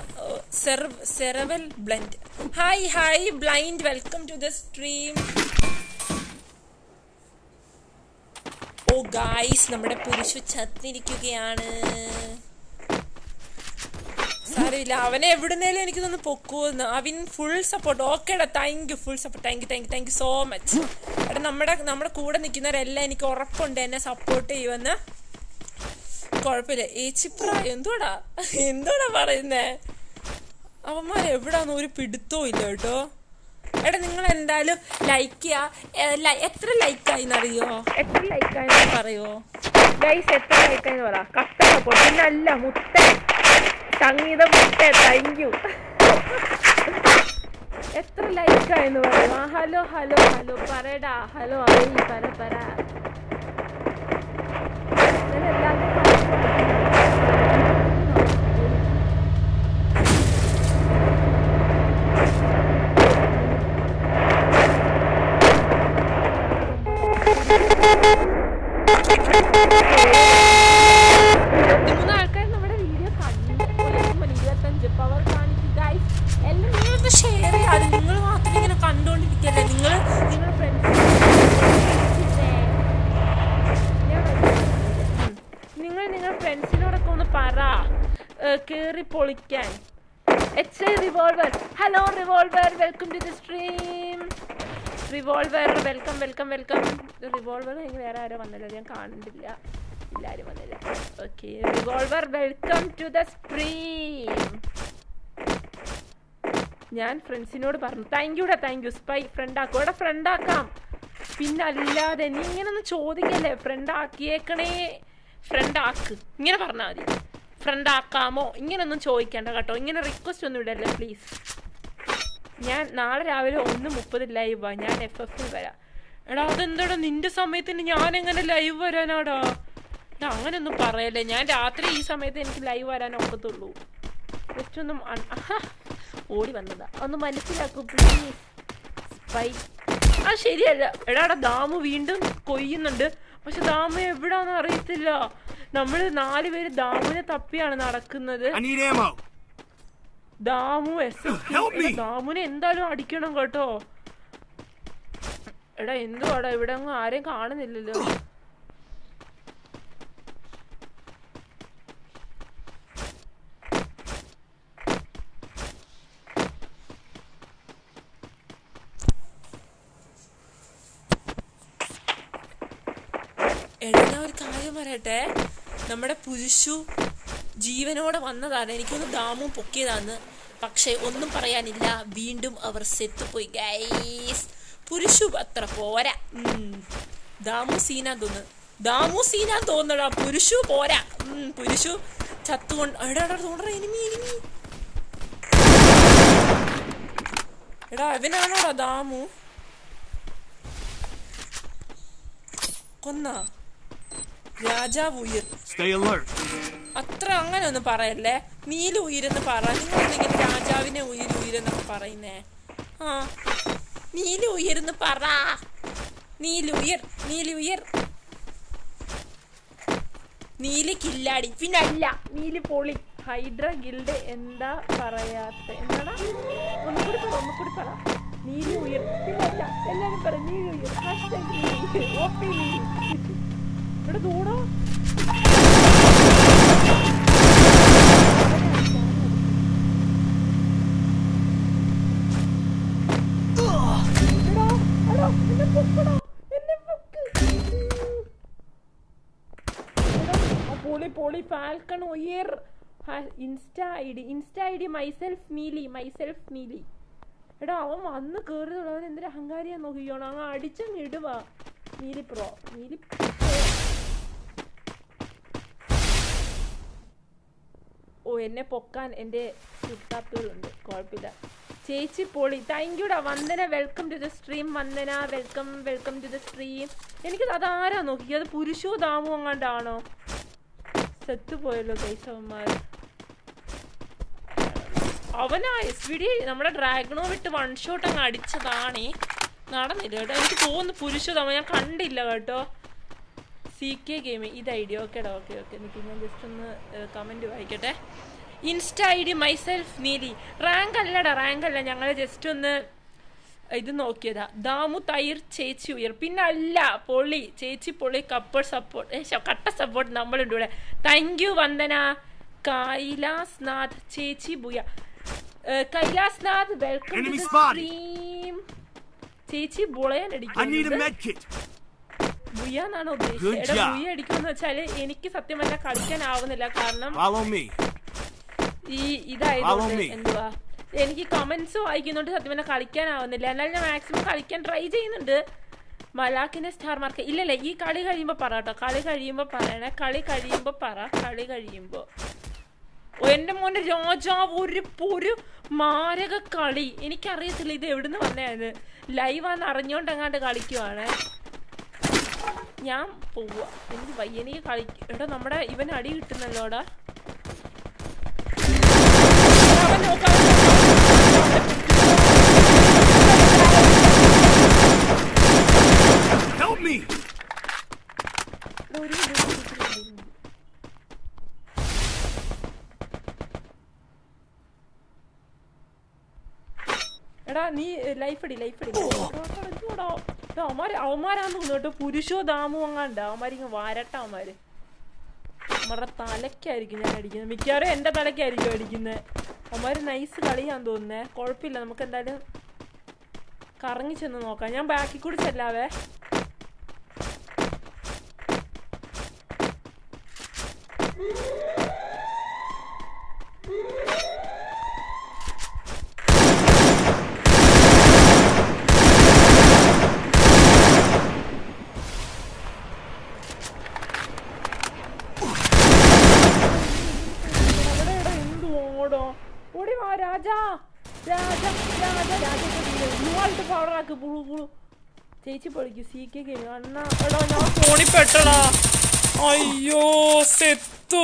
സെറവൽ blind hi hi blind welcome to the stream oh guys നമ്മുടെ പുരുഷ ചത്തിരിക്കുകയാണ്. സാരമില്ല അവനെ എവിടുന്നേലും എനിക്ക് തോന്നുന്നു പൊക്കുവെന്ന്. അവൻ ഫുൾ സപ്പോർട്ട് ഓക്കേടാ thank you full support thank you thank you thank you so much എടാ നമ്മുടെ നമ്മുടെ കൂടെ നിൽക്കുന്നവരെല്ലാം എനിക്ക് ഉറപ്പുണ്ട് എന്നെ സപ്പോർട്ട് ചെയ്യുമെന്ന്. കുഴപ്പമില്ല. ഏച്ചിപ്ര എന്തോടാ എന്തോടാ പറയുന്നേ? അവന്മാർ എവിടാന്ന് ഒരു പിടുത്തവും ഇല്ല കേട്ടോ. എടാ നിങ്ങൾ എന്തായാലും ലൈക്ക് ചെയ്യുക എത്ര ലൈക്കായി എന്നറിയോ എത്ര ലൈക്കായി പറയുമോ ഗൈസ് എത്ര ലൈക്കായി പറ. കട്ട സപ്പോർട്ട് നല്ല മുട്ട സംഗീതം മുട്ട താങ്ക് യു എത്ര ലൈക്കായെന്ന് പറയും. ആ ഹലോ ഹലോ ഹലോ പറയടാ. ഹലോ അറിയി പറ പറ. ഞാൻ പവർ കാണിച്ചു ഗൈസ് എല്ലാം നിങ്ങളൊന്ന് ഷെയർ ചെയ്യാതെ നിങ്ങൾ മാത്രം ഇങ്ങനെ കണ്ടുകൊണ്ടിരിക്കല്ലേ നിങ്ങൾ നിങ്ങളുടെ ഫ്രണ്ട്സ് നിങ്ങൾ നിങ്ങളുടെ ഫ്രണ്ട്സിനോടൊക്കെ ഒന്ന് പറ. കയറി പൊളിക്കാൻ. H I revolver hello revolver welcome to the stream revolver welcome welcome welcome revolver വേറെ ആരോ വന്നല്ലോ. ഞാൻ കാണുന്നില്ല എല്ലാരും വന്നില്ല? Okay revolver welcome to the stream ഞാൻ ഫ്രണ്ട്സിനോട് പറഞ്ഞു താങ്ക് യുടാ താങ്ക് യു സ്പൈ ഫ്രണ്ട് ആക്കും. ഇവിടെ ഫ്രണ്ട് ആക്കാം. പിന്നെ അല്ലാതെ നീ ഇങ്ങനെ ഒന്ന് ചോദിക്കല്ലേ? ഫ്രണ്ട് ആക്കിയേക്കണേ. ഫ്രണ്ട് ആക്ക്. ഇങ്ങനെ പറഞ്ഞാൽ മതി. ഫ്രണ്ട് ആക്കാമോ? ഇങ്ങനൊന്നും ചോദിക്കണ്ട കേട്ടോ. ഇങ്ങനെ റിക്വസ്റ്റ് ഒന്നും ഇടല്ലേ പ്ലീസ് ഞാൻ നാളെ രാവിലെ ഒന്ന് മുപ്പത് ലൈവാ ഞാൻ എഫ് എഫിൽ വരാം. എടാ അതെന്താടാ? നിന്റെ സമയത്തിന് ഞാൻ എങ്ങനെ ലൈവ് വരാനാടാ? അങ്ങനെയൊന്നും പറയല്ലേ? ഞാൻ രാത്രി ഈ സമയത്ത് എനിക്ക് ലൈവ് വരാൻ ഒക്കത്തുള്ളൂ. ജസ്റ്റ് ഒന്നും ഓടി വന്നതാ. ഒന്ന് മനസ്സിലാക്കൂ പ്ലീസ് സ്പൈ ആ ശരിയല്ല. എടാടെ ദാമു വീണ്ടും കൊയ്യുന്നുണ്ട്. പക്ഷെ ദാമു എവിടാന്ന് അറിയത്തില്ല. നമ്മൾ നാല് പേര് ദാമുവിനെ തപ്പിയാണ് നടക്കുന്നത്. ദാമു എസ്. ദാമുനെ എന്തായാലും അടിക്കണം കേട്ടോ. എടാ എന്തുവാടാ? ഇവിടെ ആരെയും കാണുന്നില്ലല്ലോ എടാ ഞാൻ ഒരു കാര്യം പറയട്ടെ പുരുഷു ജീവനോടെ വന്നതാണ്. എനിക്കൊന്ന് ദാമും പൊക്കിയതാണ് പക്ഷെ ഒന്നും പറയാനില്ല. വീണ്ടും അവർ സെത്തുപോയി. ഗൈസ് പുരുഷു അത്ര പോരാ. ദാമു സീന തോന്നു. ദാമു സീന തോന്നടാ. പുരുഷു പോരാ. പുരുഷു ചത്തുകൊണ്ട് എടാ എടാ തോന്നറ എനിമി എനിമി. എടാ അവനാണോടാ ദാമു? കൊന്ന. രാജാവ്. അത്ര അങ്ങനെ ഒന്നും പറയല്ലേ? നീല ഉയരെന്ന് പറ. നിങ്ങൾ ഇങ്ങനെ രാജാവിനെ ഉയര് ഉയരെന്നൊക്കെ പറയുന്നേ. ആ. നീല ഉയർന്ന് പറ. നീല ഉയർ നീല ഉയർ. നീൽ കില്ലാടി. പിന്നെ അല്ല നീൽ പൊളി. ഹൈഡ്ര ഗിൽഡ് എന്താ പറയാത്ത? എന്താടാ? ഒന്നുകൂടി പറ ഒന്നുകൂടി പറ. നീൽ ഉയർ. പിന്നെ അല്ല എല്ലാരും പറ നീൽ ഉയർ. ഇവിടെ ദൂടോ എടാ, എടാ, എന്നെ പൊക്കെടാ, എന്നെ പൊക്ക്. എടാ, ആ പൊളി falcon ഒയർ insta I D insta I D myself Meeli myself Meeli എടാ അവൻ വന്ന് കയറുന്നുള്ളൂ അവൻ എന്തൊരു അഹങ്കാരിയാ നോക്കിക്കോണം അങ്ങ് അടിച്ചങ്ങ് ഇടുവാ മീലി പ്രോ മീലി ഓ എന്നെ പൊക്കാൻ എന്റെ ചുട്ടാപ്പുകളുണ്ട് കുഴപ്പമില്ല. ചേച്ചി പൊളി. Thank യുടാ Vandana welcome to the stream Vandana welcome welcome to the stream എനിക്കത് അതാരാ നോക്കി? അത് പുരുഷോ ദാമോ അങ്ങാണ്ടാണോ? സെത്തുപോയല്ലോ കൈസവന്മാർ അവനാ എസ് വി ഡി നമ്മുടെ ഡ്രാഗണോ വിട്ട് വൺ ഷോട്ട് അങ്ങ് അടിച്ചതാണേ. നടന്നില്ല കേട്ടോ. എനിക്ക് തോന്നുന്നു പുരുഷതമ ഞാൻ കണ്ടില്ല കേട്ടോ. സി കെ ഗെയിം ഇത് ഐഡിയ. ഓക്കേടാ ഓക്കെ ഓക്കെ എനിക്ക് ഞാൻ ജസ്റ്റ് ഒന്ന് കമന്റ് വായിക്കട്ടെ. Insta I D myself Neeli. Rank അല്ലടാ റാങ്ക് അല്ല. ഞങ്ങൾ ജസ്റ്റ് ഒന്ന് ഇത് നോക്കിയതാ. ദാമു തൈർ ചേച്ചി ഉയർ പിന്നെ അല്ല പൊളി. ചേച്ചി പൊളി കപ്പൾ സപ്പോർട്ട് കട്ട സപ്പോർട്ട് നമ്മളുണ്ട് ഇവിടെ. Thank you Vandana. Kailas Nath ചേച്ചി ബുയ. കൈലാസ് നാഥ് വെൽക്കം ചേച്ചി ബുളയാൻ. ബുയ്യാന്നാണോ Good ഉദ്ദേശിച്ചത്? എടാ job. അടിക്കുമെന്ന് വെച്ചാൽ എനിക്ക് സത്യം പറഞ്ഞാൽ കളിക്കാനാവുന്നില്ല. കാരണം. ഈ ഇതായത് എന്തുവാ? എനിക്ക് കമന്റ്സ് വായിക്കുന്നുണ്ട്. സത്യം പറഞ്ഞാൽ കളിക്കാനാവുന്നില്ല. എന്നാലും ഞാൻ മാക്സിമം കളിക്കാൻ ട്രൈ ചെയ്യുന്നുണ്ട്. മലാക്കിന്റെ സ്റ്റാർ മാർക്ക് ഇല്ലല്ല ഈ കളി കഴിയുമ്പോൾ പറ കേട്ടോ. കളി കഴിയുമ്പോൾ പറയണേ. കളി കഴിയുമ്പോൾ പറ. കളി കഴിയുമ്പോൾ ഓ, എന്റെ മോന്റെ രാജാവ് ഒരു പൊരു മാരക കളി. എനിക്കറിയത്തില്ല ഇത് എവിടുന്ന് വന്നതാണ് ലൈവാന്ന് അറിഞ്ഞോണ്ടെങ്ങാണ്ട് കളിക്കുവാണ്. ഞാൻ പോവാ. എനിക്ക് വയ്യ. എനിക്ക് കളി എടാ നമ്മുടെ ഇവൻ അടി കിട്ടുന്നല്ലോടാ. Help me. എടാ, നീ ലൈഫ് അടി ലൈഫ് അടി അവന്മാര് അവന്മാരാന്ന് തോന്നുന്നു കേട്ടോ. പുരുഷോ ദാമോ അങ്ങാണ്ട്. അവന്മാരിങ്ങ് വാരട്ട നമ്മുടെ തലക്കായിരിക്കും ഞാൻ അടിക്കുന്നത്. മിക്കവാറും എന്റെ തലക്കായിരിക്കും അടിക്കുന്നത്. അമ്മമാർ നൈസ് കളിയാന്ന് തോന്നുന്നേ. കുഴപ്പമില്ല നമുക്ക് എന്തായാലും കറങ്ങി ചെന്ന് നോക്കാം. ഞാൻ ബാക്കിൽ കൂടി ചെല്ലാവേ എടാ എന്ത് ഓടോ ഓടി വാ രാജാ രാജ രാജ രാജ പവറാക്ക് പുളു പുളു ചേച്ചി പൊളിക്കും സി കെ ഗെയിം അണ്ണ ഞാൻ പെട്ടടാ. അയ്യോ സെത്തു.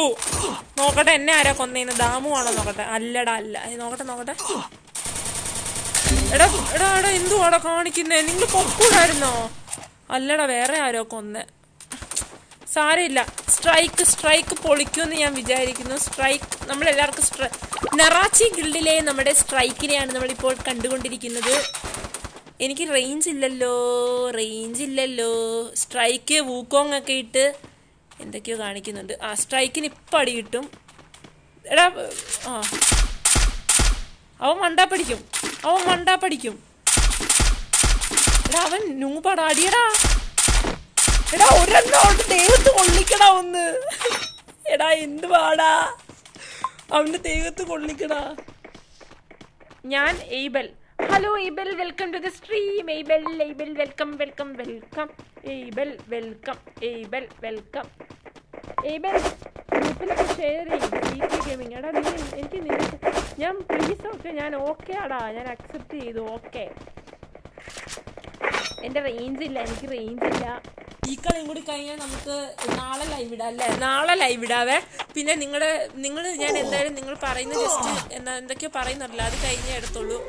നോക്കട്ടെ എന്നെ ആരാ കൊന്നേന്ന്? ദാമു ആണോ നോക്കട്ടെ? അല്ലടാ അല്ല. നോക്കട്ടെ നോക്കട്ടെ. എടാ എടാ എടാ എന്തുവാടാ കാണിക്കുന്നേ? നിങ്ങൾ പൊക്കൂടായിരുന്നോ? അല്ലടാ വേറെ ആരോ കൊന്നേ. സാരമില്ല. സ്ട്രൈക്ക് സ്ട്രൈക്ക് പൊളിക്കുമെന്ന് ഞാൻ വിചാരിക്കുന്നു. സ്ട്രൈക്ക് നമ്മളെല്ലാവർക്കും സ്ട്രൈ നെറാച്ചി ഗിൽഡിലെ നമ്മുടെ സ്ട്രൈക്കിനെയാണ് നമ്മളിപ്പോൾ കണ്ടുകൊണ്ടിരിക്കുന്നത്. എനിക്ക് റേഞ്ച് ഇല്ലല്ലോ റേഞ്ച് ഇല്ലല്ലോ. സ്ട്രൈക്ക് വൂക്കോങ് ഒക്കെ ഇട്ട് എന്തൊക്കെയോ കാണിക്കുന്നുണ്ട്. ആ സ്ട്രൈക്കിന് ഇപ്പം അടി കിട്ടും. എടാ ആ. അവൻ മണ്ടാ പഠിക്കും. അവൻ മണ്ടാ പഠിക്കും. എടാ അവൻ നൂപടാ അടിയടാ. എടാ ഒരെണ്ണോട്ട് ദൈവത്ത് കൊള്ളിക്കടാ ഒന്ന്. എടാ എന്ത് പാടാ. അവന്റെ ദൈവത്ത് കൊള്ളിക്കടാ. ഞാൻ Abel hello Abel welcome to the stream Abel Abel welcome welcome welcome Abel welcome Abel welcome Abel ഗ്രൂപ്പിലൊക്കെ share ചെയ്യും. ഗെയിമിംഗ് എടാ നീ എനിക്ക് നിനക്ക് ഞാൻ പ്ലീസ് ഓക്കെ ഞാൻ ഓക്കെ ആടാ. ഞാൻ അക്സെപ്റ്റ് ചെയ്തു. ഓക്കെ എന്റെ റേഞ്ച് ഇല്ല. എനിക്ക് റേഞ്ച് ഇല്ല. ഈ കളിയും കൂടി കഴിഞ്ഞാൽ നമുക്ക് നാളെ ലൈവ് ഇടാം അല്ലേ? നാളെ ലൈവ് ഇടാവേ. പിന്നെ നിങ്ങളുടെ നിങ്ങൾ ഞാൻ എന്തായാലും നിങ്ങൾ പറയുന്ന ജസ്റ്റ് എന്താ എന്തൊക്കെയോ പറയുന്നറില്ല അത് കഴിഞ്ഞേ എടുത്തുള്ളൂ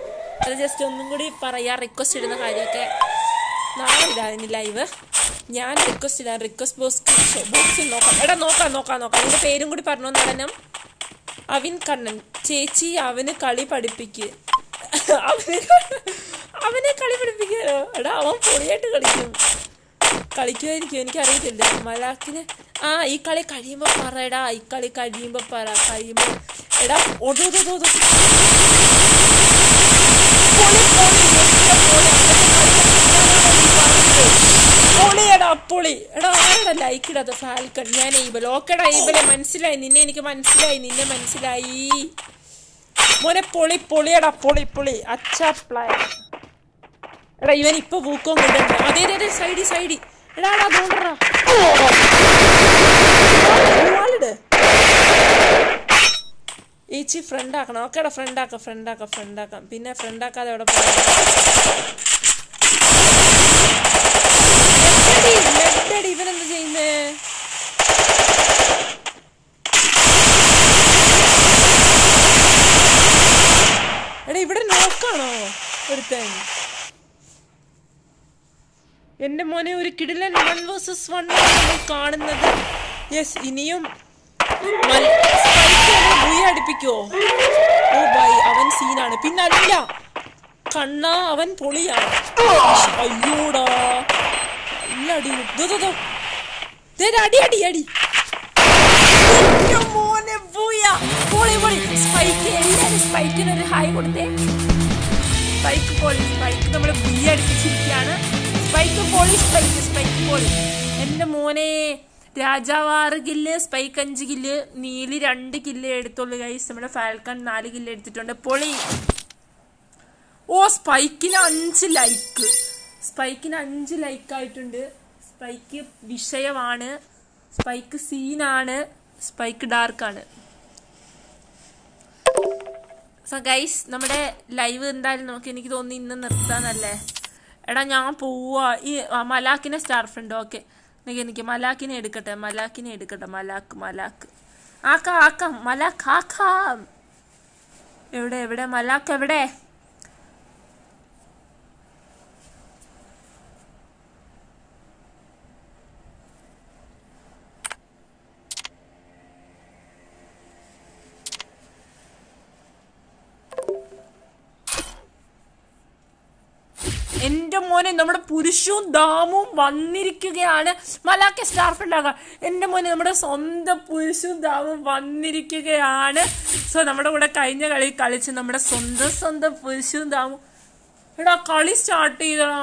അത് ജസ്റ്റ് ഒന്നും കൂടി പറയാ റിക്വസ്റ്റ് ഇടുന്ന കാര്യമൊക്കെ നാളെ ഇടാതിന് ലൈവ് ഞാൻ റിക്വസ്റ്റ് ഇടാൻ റിക്വസ്റ്റ് ബോക്സ് ബോക്സിൽ നോക്കാം. എടാ നോക്കാം നോക്കാം നോക്കാം. എന്റെ പേരും കൂടി പറഞ്ഞു നടനം അവിൻ കണ്ണൻ ചേച്ചി അവന് കളി പഠിപ്പിക്ക്. അവന് അവനെ കളി പഠിപ്പിക്കാനോ? എടാ അവൻ പൊളിയായിട്ട് കളിക്കും. കളിക്കുമായിരിക്കും എനിക്കറിയത്തില്ല. മലാക്കിന് ആ ഈ കളി കഴിയുമ്പോ പറയടാ ഈ കളി കഴിയുമ്പോ പറ കഴിയുമ്പോ എടാ ഓടോ പൊളിയെടാ പൊളി എടാ ആരുടെ ലൈക്ക് ഇടാത്ത ഫാൽക്കൺ ഞാൻ ഈബൽ ഓക്കെടാ ഈബലെ മനസ്സിലായി നിന്നെ എനിക്ക് മനസ്സിലായി നിന്നെ മനസ്സിലായി മോനെ പൊളി പൊളിയടാ പൊളി പൊളി അച്ഛാ പ്ലാൻ എടാ ഇവൻ ഇപ്പൊ പൂക്കോ കൊണ്ടുണ്ട് അതെ അതെ സൈഡി സൈഡി എടാ എടാ വാളിട് ഏച്ചി ഫ്രണ്ട് ആക്കണം. ഓക്കേടാ ഫ്രണ്ട് ആക്കാം ഫ്രണ്ട് ആക്കാം ഫ്രണ്ട് ആക്കാം. പിന്നെ ഫ്രണ്ട് ആക്കാതെ അവിടെ മെഡടി ഇവനെന്താ ചെയ്യുന്നേ? എടാ ഇവിടെ നോക്കാണോ ഒരുത്തൻ? എന്റെ മോനെ ഒരു കിടിലൻ വൺ വേഴ്സസ് വൺ കാണുന്നത്. യെസ് ഇനിയും അടിപ്പിക്കോ? ഓ ബൈ. അവൻ സീനാണ്. പിന്നെ അടില്ല കണ്ണ അവൻ പൊളിയാണ്. അയ്യോടാ. നല്ല അടി. അടി അടി അടി. മോനെ ഭൂയ പൊളി പൊളി. സ്പൈക്ക് സ്പൈക്കിന് ഒരു ഹായ് കൊടുത്തേ. സ്പൈക്ക് പൊളി സ്പൈക്ക് നമ്മൾ ബി അടിപ്പിച്ചിരിക്കുകയാണ്. സ്പൈക്ക് പൊളി സ്പൈക്ക് സ്പൈക്ക് പൊളി. എന്റെ മോനെ രാജാവ് ആറ് കില്ല് സ്പൈക്ക് അഞ്ച് കില്ല് നീലി രണ്ട് കില്ല് എടുത്തുള്ളൂ ഗൈസ് നമ്മുടെ ഫാൽക്കൺ നാല് കില്ല് എടുത്തിട്ടുണ്ട്. പൊളി. ഓ സ്പൈക്കിന് അഞ്ച് ലൈക്ക് സ്പൈക്കിന് അഞ്ച് ലൈക്ക് ആയിട്ടുണ്ട്. സ്പൈക്ക് വിഷയമാണ്. സ്പൈക്ക് സീനാണ്. സ്പൈക്ക് ഡാർക്കാണ് സോ ഗൈസ് നമ്മുടെ ലൈവ് എന്തായാലും നോക്കി എനിക്ക് തോന്നി ഇന്ന് നിർത്താന്നല്ലേ എടാ ഞാൻ പോവാ. ഈ മലാക്കിനെ സ്റ്റാർ ഫ്രണ്ട് ഓക്കെ എനിക്ക് എനിക്ക് മലാക്കിനെ എടുക്കട്ടെ മലാക്കിനെ എടുക്കട്ടെ മലാക്ക് മലാക്ക്. ആക്കാം ആക്കാം മലാക്ക് ആക്കാം. എവിടെ എവിടെ മലാക്ക് എവിടെ? മോനെ നമ്മുടെ പുരുഷവും ദാമും വന്നിരിക്കുകയാണ്. മലാക്ക സ്റ്റാർഫിൽ ആകാം എന്റെ മോനെ നമ്മുടെ സ്വന്തം പുരുഷവും ദാമും വന്നിരിക്കുകയാണ്. സോ നമ്മുടെ കൂടെ കഴിഞ്ഞ കളി കളിച്ച് നമ്മുടെ സ്വന്തം സ്വന്തം പുരുഷവും ദാമും. എടാ കളി സ്റ്റാർട്ട് ചെയ്തടാ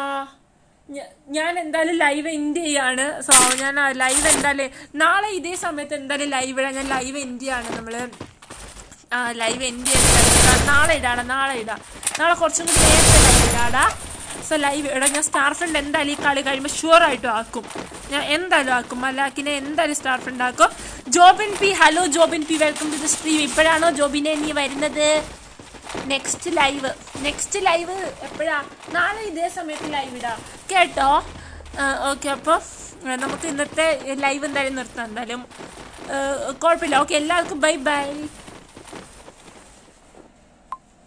ഞാൻ എന്തായാലും ലൈവ് എൻഡ് ചെയ്യാണ്. സോ ഞാൻ ലൈവ് എന്തായാലും നാളെ ഇതേ സമയത്ത് എന്തായാലും ലൈവ് ഇടാം. ഞാൻ ലൈവ് എൻഡ് ചെയ്യാണ് നമ്മൾ. ആ ലൈവ് എൻഡ് ചെയ്യാൻ നാളെ ഇടാടാ നാളെ ഇടാം. നാളെ കുറച്ചും കൂടി നേരത്തെ ലൈവ് ഇടാടാ. സോ ലൈവ് എടാ ഞാൻ സ്റ്റാർ ഫ്രണ്ട് എന്തായാലും ഈ കളി കഴിയുമ്പോൾ ഷുവർ ആയിട്ടും ആക്കും. ഞാൻ എന്തായാലും ആക്കും. മലാക്കിനെ എന്തായാലും സ്റ്റാർ ഫ്രണ്ട് ആക്കും. Jobin P hello Jobin P welcome to the stream ഇപ്പോഴാണോ ജോബിനെ നീ വരുന്നത്? നെക്സ്റ്റ് ലൈവ് നെക്സ്റ്റ് ലൈവ് എപ്പോഴാ? നാളെ ഇതേ സമയത്ത് ലൈവ് ഇടാം. കേട്ടോ? ഓക്കെ അപ്പോൾ നമുക്ക് ഇന്നത്തെ ലൈവ് എന്തായാലും നിർത്താം. എന്തായാലും കുഴപ്പമില്ല. ഓക്കെ എല്ലാവർക്കും ബൈ ബൈ